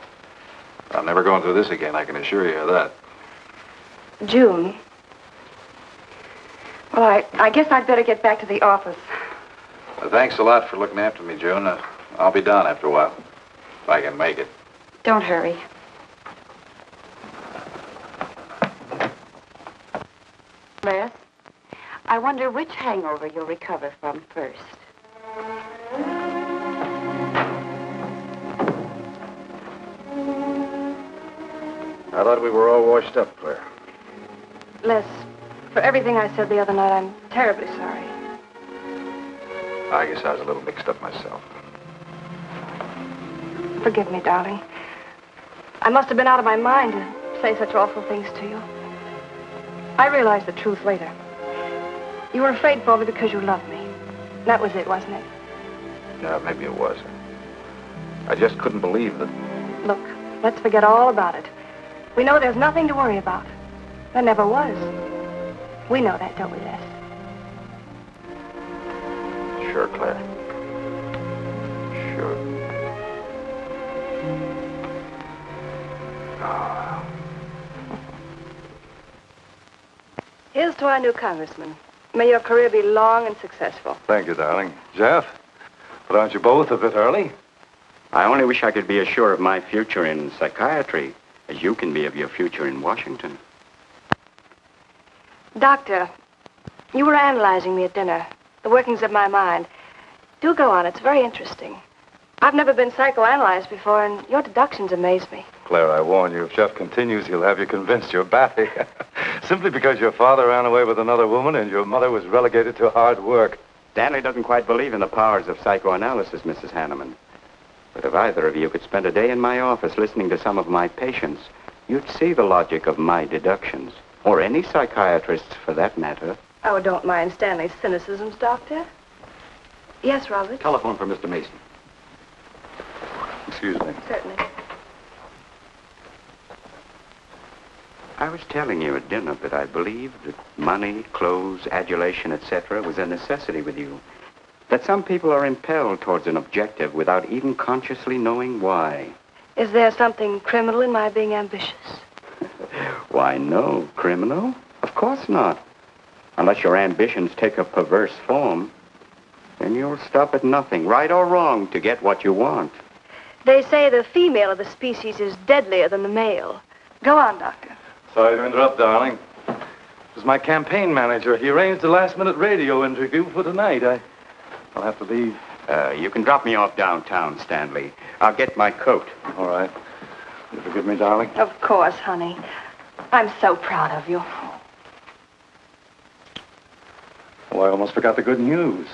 I'm never going through this again, I can assure you of that. June. Well, I, I guess I'd better get back to the office. Well, thanks a lot for looking after me, June. Uh, I'll be down after a while. If I can make it. Don't hurry. Les, I wonder which hangover you'll recover from first. I thought we were all washed up, Claire. Les, for everything I said the other night, I'm terribly sorry. I guess I was a little mixed up myself. Forgive me, darling. I must have been out of my mind to say such awful things to you. I realized the truth later. You were afraid for me because you loved me. That was it, wasn't it? Yeah, maybe it was. I just couldn't believe that. Look, let's forget all about it. We know there's nothing to worry about. There never was. We know that, don't we, Les? Sure, Claire. Sure. Ah. Here's to our new congressman. May your career be long and successful. Thank you, darling. Jeff, but aren't you both a bit early? I only wish I could be as sure of my future in psychiatry as you can be of your future in Washington. Doctor, you were analyzing me at dinner, the workings of my mind. Do go on. It's very interesting. I've never been psychoanalyzed before, and your deductions amaze me. Claire, I warn you, if Jeff continues, he'll have you convinced you're batty. Simply because your father ran away with another woman and your mother was relegated to hard work. Stanley doesn't quite believe in the powers of psychoanalysis, Mrs. Hanneman. But if either of you could spend a day in my office listening to some of my patients, you'd see the logic of my deductions. Or any psychiatrist's, for that matter. Oh, don't mind Stanley's cynicisms, Doctor. Yes, Robert? Telephone for Mr. Mason. Excuse me. Certainly. I was telling you at dinner that I believed that money, clothes, adulation, etc. was a necessity with you. That some people are impelled towards an objective without even consciously knowing why. Is there something criminal in my being ambitious? Why, no. Criminal? Of course not. Unless your ambitions take a perverse form. Then you'll stop at nothing, right or wrong, to get what you want. They say the female of the species is deadlier than the male. Go on, Doctor. Sorry to interrupt, darling. It was my campaign manager. He arranged a last-minute radio interview for tonight. I, I'll have to leave. Uh, you can drop me off downtown, Stanley. I'll get my coat. All right. You forgive me, darling? Of course, honey. I'm so proud of you. Oh, I almost forgot the good news.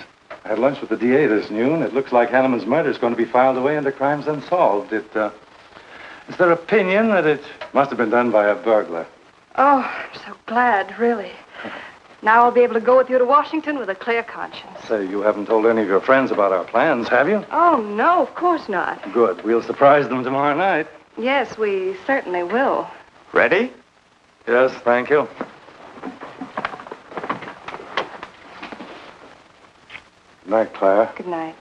I had lunch with the DA this noon. It looks like Hanneman's murder is going to be filed away under crimes unsolved. It, uh, it's their opinion that it must have been done by a burglar. Oh, I'm so glad, really. Now I'll be able to go with you to Washington with a clear conscience. Say, you haven't told any of your friends about our plans, have you? Oh, no, of course not. Good. We'll surprise them tomorrow night. Yes, we certainly will. Ready? Yes, thank you. Good night, Claire. Good night.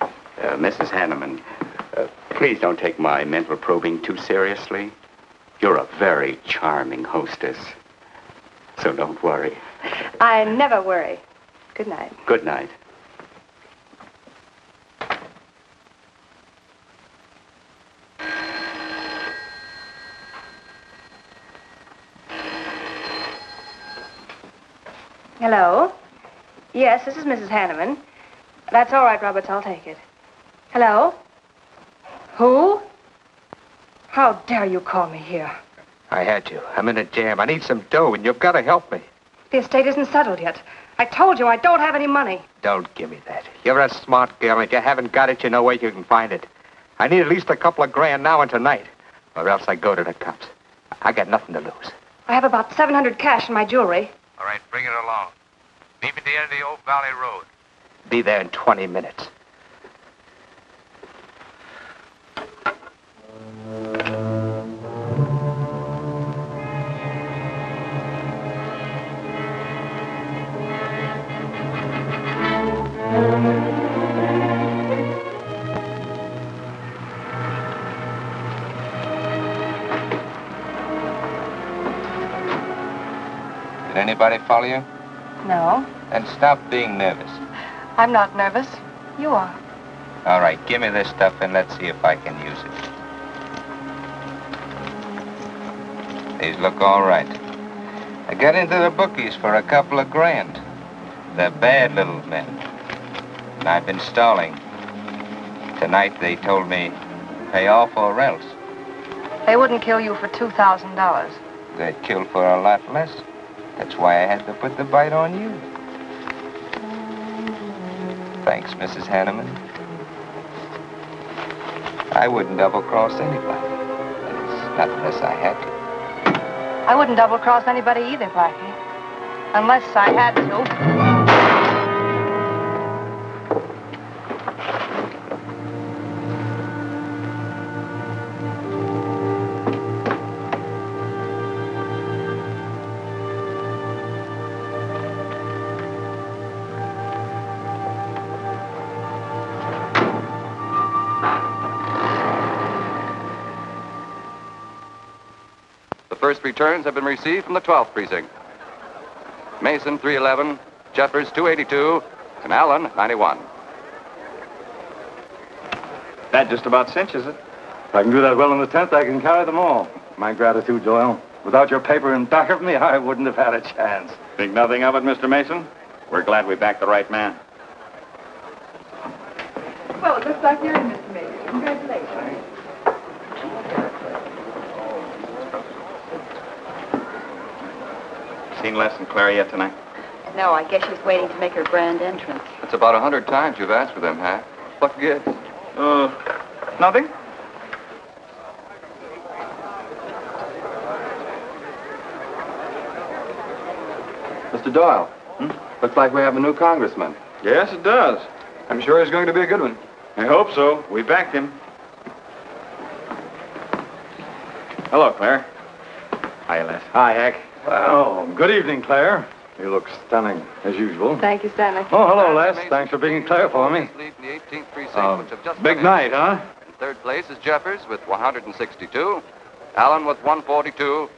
Uh, Mrs. Hanneman, uh, please don't take my mental probing too seriously. You're a very charming hostess. So don't worry. I never worry. Good night. Good night. Hello? Yes, this is Mrs. Hanneman. That's all right, Roberts. I'll take it. Hello? Who? How dare you call me here? I had you. I'm in a jam. I need some dough, and you've got to help me. The estate isn't settled yet. I told you I don't have any money. Don't give me that. You're a smart girl, and if you haven't got it, you know where you can find it. I need at least a couple of grand now and tonight, or else I go to the cops. I got nothing to lose. I have about 700 cash in my jewelry. All right, bring it along. Meet me at the end of the old Valley Road. Be there in 20 minutes. Anybody follow you? No, Then stop being nervous. I'm not nervous. You are. All right, give me this stuff and let's see if I can use it. These look all right. I got into the bookies for a couple of grand. They're bad little men. And I've been stalling. Tonight they told me, pay off or else. They wouldn't kill you for $2,000. They'd kill for a lot less. That's why I had to put the bite on you. Thanks, Mrs. Hanneman. I wouldn't double-cross anybody. Not unless I had to. I wouldn't double cross anybody either, Blackie. Unless I had to. First returns have been received from the 12th precinct. Mason, 311, Jeffers, 282, and Allen, 91. That just about cinches it. If I can do that well in the 10th, I can carry them all. My gratitude, Doyle. Without your paper in back of me, I wouldn't have had a chance. Think nothing of it, Mr. Mason? We're glad we backed the right man. Well, it looks like you're in, Mr. Mason. Congratulations. Seen Les and Claire yet tonight? No, I guess she's waiting to make her grand entrance. It's about a hundred times you've asked for them, huh? What gives? Uh, nothing. Mr. Doyle, looks like we have a new congressman. Yes, it does. I'm sure he's going to be a good one. I hope so. We backed him. Hello, Claire. Hi, Les. Hi, Hank. Well, good evening, Claire. You look stunning, as usual. Thank you, Stanley. Oh, hello, Les. Thanks for being Claire for me. Sleep in the 18th precinct, Um, just Big night, huh? In third place is Jeffers with 162, Allen with 142,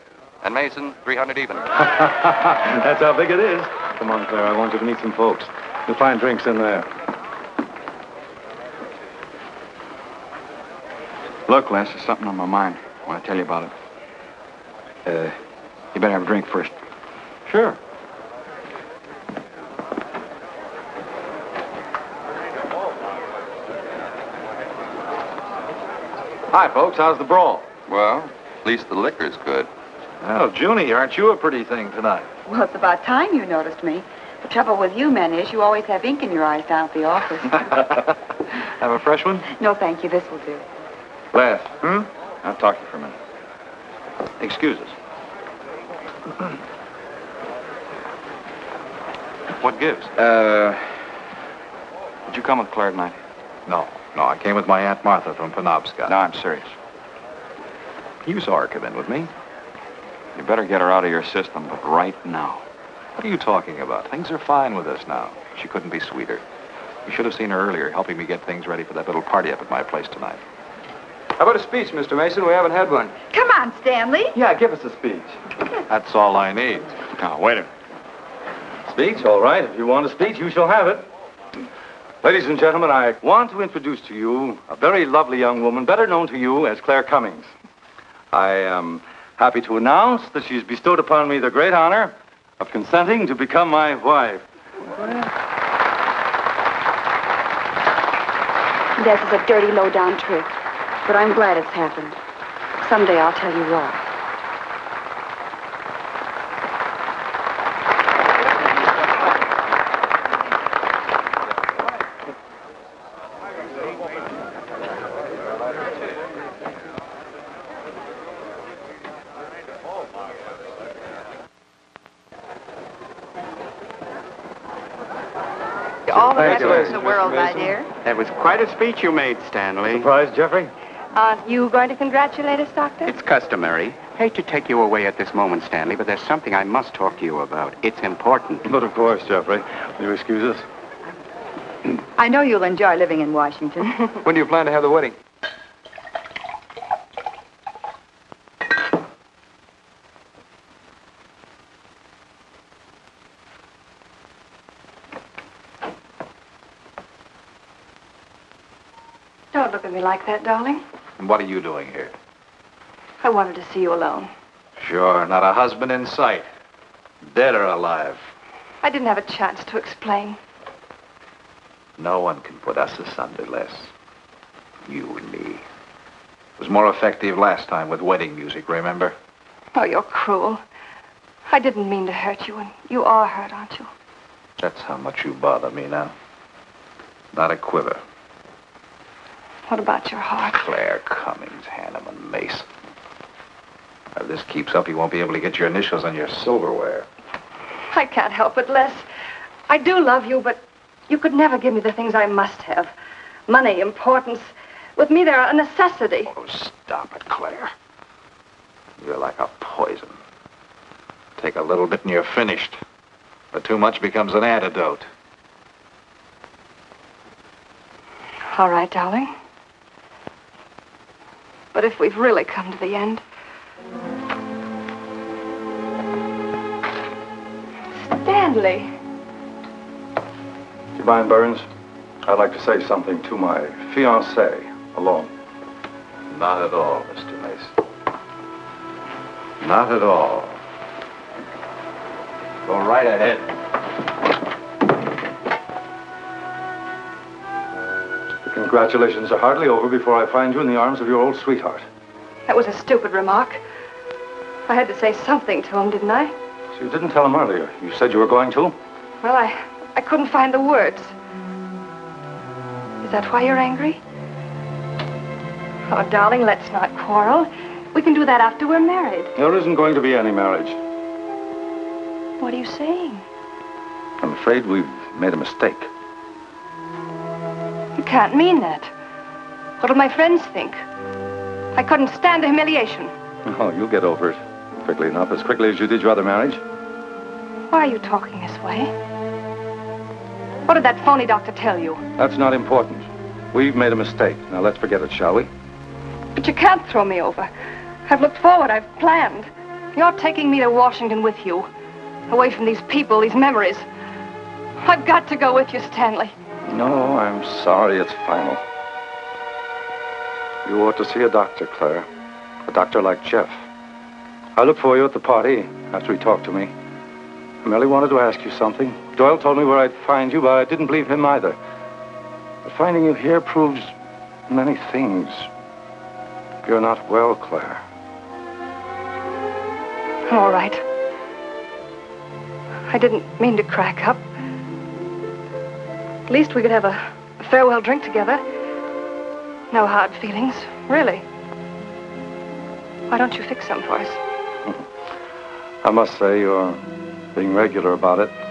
and Mason 300 even. That's how big it is. Come on, Claire. I want you to meet some folks. You'll find drinks in there. Look, Les, there's something on my mind. I want to tell you about it. Uh, you better have a drink first. Sure. Hi, folks. How's the brawl? Well, at least the liquor's good. Well, Junie, aren't you a pretty thing tonight? Well, it's about time you noticed me. The trouble with you men is you always have ink in your eyes down at the office. Have a fresh one? no, thank you. This will do. Les. Hmm? I'll talk to you for a minute. Excuse us. What gives? Uh, did you come with Claire tonight? No, no. I came with my Aunt Martha from Penobscot. No, I'm serious. You saw her come in with me. You better get her out of your system, but right now. What are you talking about? Things are fine with us now. She couldn't be sweeter. You should have seen her earlier, helping me get things ready for that little party up at my place tonight. How about a speech, Mr. Mason? We haven't had one. Come on, Stanley. Yeah, give us a speech. That's all I need. Now, wait a minute. Speech, all right. If you want a speech, you shall have it. Ladies and gentlemen, I want to introduce to you a very lovely young woman, better known to you as Claire Cummings. I am happy to announce that she's bestowed upon me the great honor of consenting to become my wife. This is a dirty, low-down trick. But I'm glad it's happened. Someday I'll tell you why. All the Thank rest you, of the world, my dear. That was quite a speech you made, Stanley. Surprised, Jeffrey? Aren't you going to congratulate us, Doctor? It's customary. Hate to take you away at this moment, Stanley, but there's something I must talk to you about. It's important. But of course, Jeffrey. Will you excuse us? I know you'll enjoy living in Washington. When do you plan to have the wedding? Don't look at me like that, darling. And what are you doing here? I wanted to see you alone. Sure, not a husband in sight. Dead or alive. I didn't have a chance to explain. No one can put us asunder, Les. You and me. It was more effective last time with wedding music, remember? Oh, you're cruel. I didn't mean to hurt you, and you are hurt, aren't you? That's how much you bother me now. Not a quiver. What about your heart? Claire Cummings, Hanneman, Mason. If this keeps up, you won't be able to get your initials on your silverware. I can't help it, Les. I do love you, but you could never give me the things I must have. Money, importance. With me, they're a necessity. Oh, stop it, Claire. You're like a poison. Take a little bit and you're finished. But too much becomes an antidote. All right, darling. But if we've really come to the end... Stanley. Divine Burns, I'd like to say something to my fiancée alone. Not at all, Mr. Mason. Not at all. Go right ahead. Congratulations are hardly over before I find you in the arms of your old sweetheart. That was a stupid remark. I had to say something to him, didn't I? So you didn't tell him earlier. You said you were going to? Well, I, I couldn't find the words. Is that why you're angry? Oh, darling, let's not quarrel. We can do that after we're married. There isn't going to be any marriage. What are you saying? I'm afraid we've made a mistake. You can't mean that. What'll my friends think? I couldn't stand the humiliation. Oh, you'll get over it. Quickly enough, as quickly as you did your other marriage. Why are you talking this way? What did that phony doctor tell you? That's not important. We've made a mistake. Now let's forget it, shall we? But you can't throw me over. I've looked forward. I've planned. You're taking me to Washington with you. Away from these people, these memories. I've got to go with you, Stanley. No, I'm sorry. It's final. You ought to see a doctor, Claire. A doctor like Jeff. I looked for you at the party after he talked to me. I merely wanted to ask you something. Doyle told me where I'd find you, but I didn't believe him either. But finding you here proves many things. You're not well, Claire. I'm All right. I didn't mean to crack up. At least we could have a, farewell drink together. No hard feelings, really. Why don't you fix some for us? I must say you're being regular about it.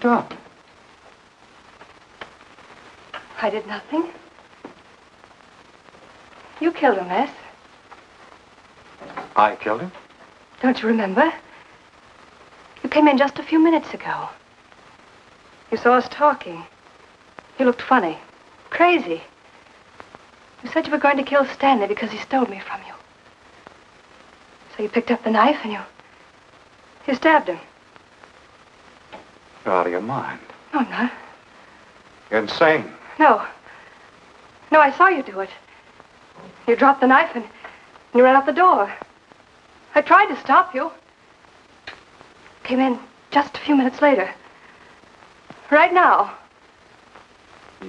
What have you done? I did nothing. You killed him, Les. I killed him? Don't you remember? You came in just a few minutes ago. You saw us talking. You looked funny. Crazy. You said you were going to kill Stanley because he stole me from you. So you picked up the knife and you... You stabbed him. You're out of your mind. No, I'm not. You're insane. No. No, I saw you do it. You dropped the knife and you ran out the door. I tried to stop you. Came in just a few minutes later. Right now.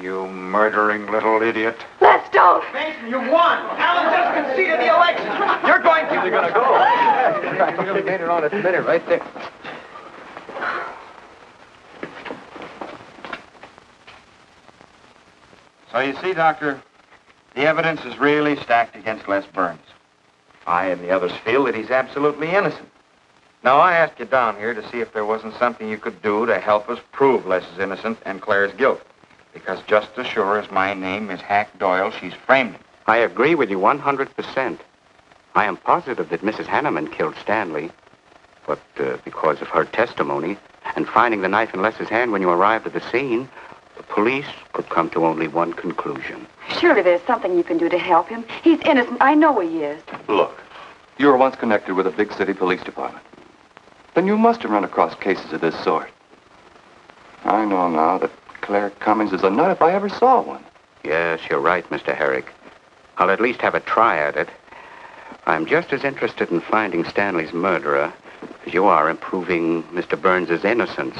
You murdering little idiot. Let's don't. Mason, you won. Alan just conceded the election. You're going to. You're gonna go. You made it on its minute right there. So you see, Doctor, the evidence is really stacked against Les Burns. I and the others feel that he's absolutely innocent. Now, I asked you down here to see if there wasn't something you could do to help us prove Les is innocent and Claire's guilt. Because just as sure as my name is Hack Doyle, she's framed him. I agree with you 100%. I am positive that Mrs. Hanneman killed Stanley. But uh, because of her testimony and finding the knife in Les's hand when you arrived at the scene, the police could come to only one conclusion. Surely there's something you can do to help him. He's innocent. I know he is. Look, you were once connected with a big city police department. Then you must have run across cases of this sort. I know now that Claire Cummings is a nut if I ever saw one. Yes, you're right, Mr. Herrick. I'll at least have a try at it. I'm just as interested in finding Stanley's murderer as you are in proving Mr. Burns's innocence.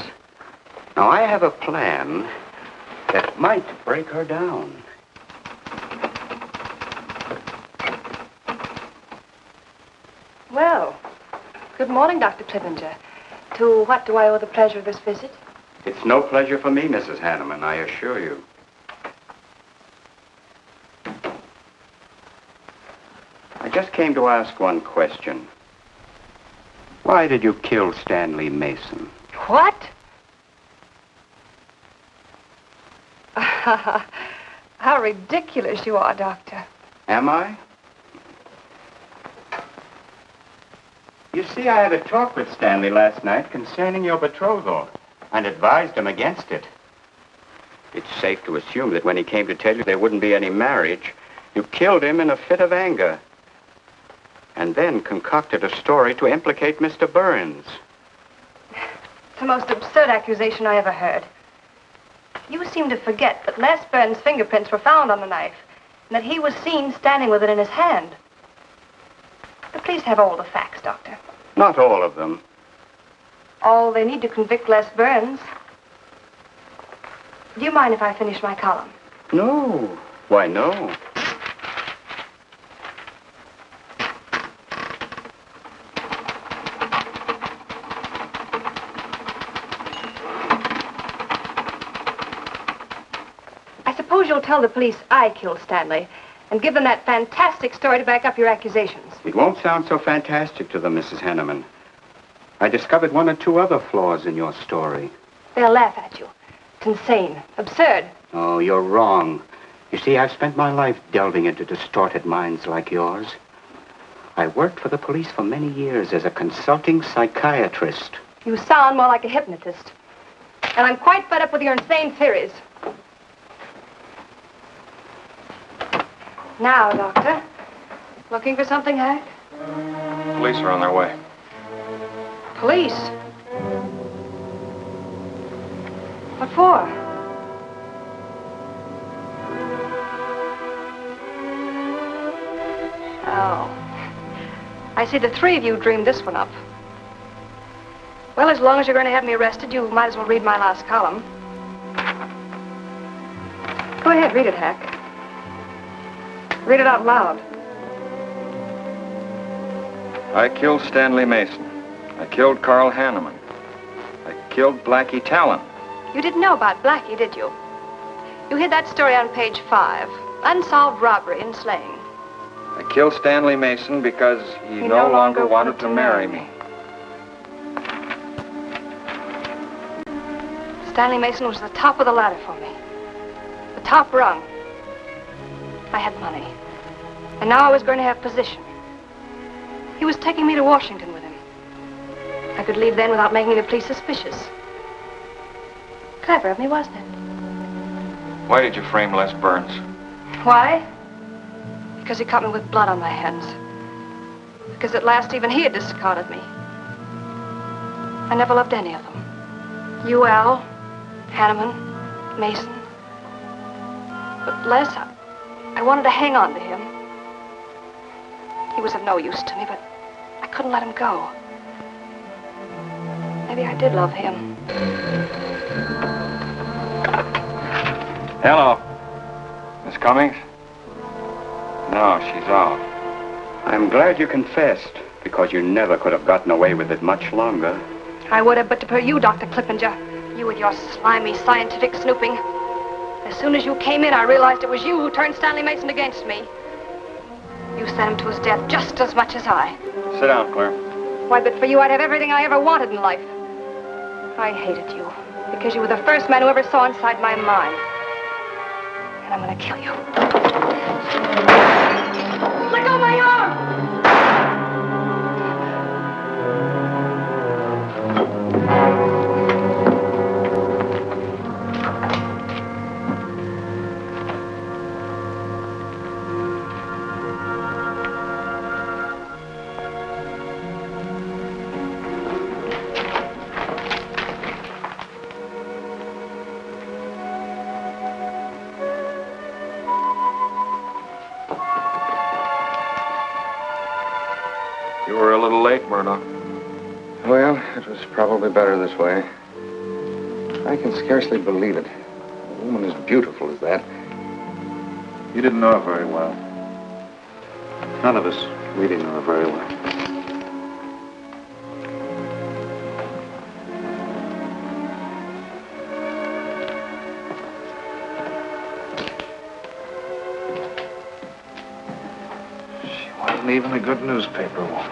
Now, I have a plan that might break her down. Well, good morning, Dr. Clippinger. To what do I owe the pleasure of this visit? It's no pleasure for me, Mrs. Hanneman, I assure you. I just came to ask one question. Why did you kill Stanley Mason? What? How ridiculous you are, Doctor. Am I? You see, I had a talk with Stanley last night concerning your betrothal and advised him against it. It's safe to assume that when he came to tell you there wouldn't be any marriage, you killed him in a fit of anger. And then concocted a story to implicate Mr. Burns. It's the most absurd accusation I ever heard. You seem to forget that Les Burns' fingerprints were found on the knife and that he was seen standing with it in his hand. The police have all the facts, Doctor. Not all of them. All they need to convict Les Burns. Do you mind if I finish my column? No. Why, no. Tell the police I killed Stanley and give them that fantastic story to back up your accusations. It won't sound so fantastic to them, Mrs. Hanneman. I discovered one or two other flaws in your story. They'll laugh at you. It's insane, absurd. Oh, you're wrong. You see, I've spent my life delving into distorted minds like yours. I worked for the police for many years as a consulting psychiatrist. You sound more like a hypnotist. And I'm quite fed up with your insane theories. Now, Doctor. Looking for something, Hack? Police are on their way. Police? What for? Oh. I see the three of you dreamed this one up. Well, as long as you're going to have me arrested, you might as well read my last column. Go ahead, read it, Hack. Read it out loud. I killed Stanley Mason. I killed Carl Hanneman. I killed Blackie Talon. You didn't know about Blackie, did you? You hid that story on page five. Unsolved robbery and slaying. I killed Stanley Mason because he, He no, longer wanted to marry me. Stanley Mason was the top of the ladder for me. The top rung. I had money. And now I was going to have position. He was taking me to Washington with him. I could leave then without making the police suspicious. Clever of me, wasn't it? Why did you frame Les Burns? Why? Because he caught me with blood on my hands. Because at last even he had discarded me. I never loved any of them. You, Al, Hanneman, Mason. But Les, I, I wanted to hang on to him. He was of no use to me, but I couldn't let him go. Maybe I did love him. Hello. Miss Cummings? No, she's off. I'm glad you confessed, because you never could have gotten away with it much longer. I would have, but to per you, Dr. Clippinger. You with your slimy scientific snooping. As soon as you came in, I realized it was you who turned Stanley Mason against me. You sent him to his death just as much as I. Sit down, Claire. Why, but for you, I'd have everything I ever wanted in life. I hated you because you were the first man who ever saw inside my mind. And I'm gonna kill you. Know very well. None of us really knew her very well. She wasn't even a good newspaper woman.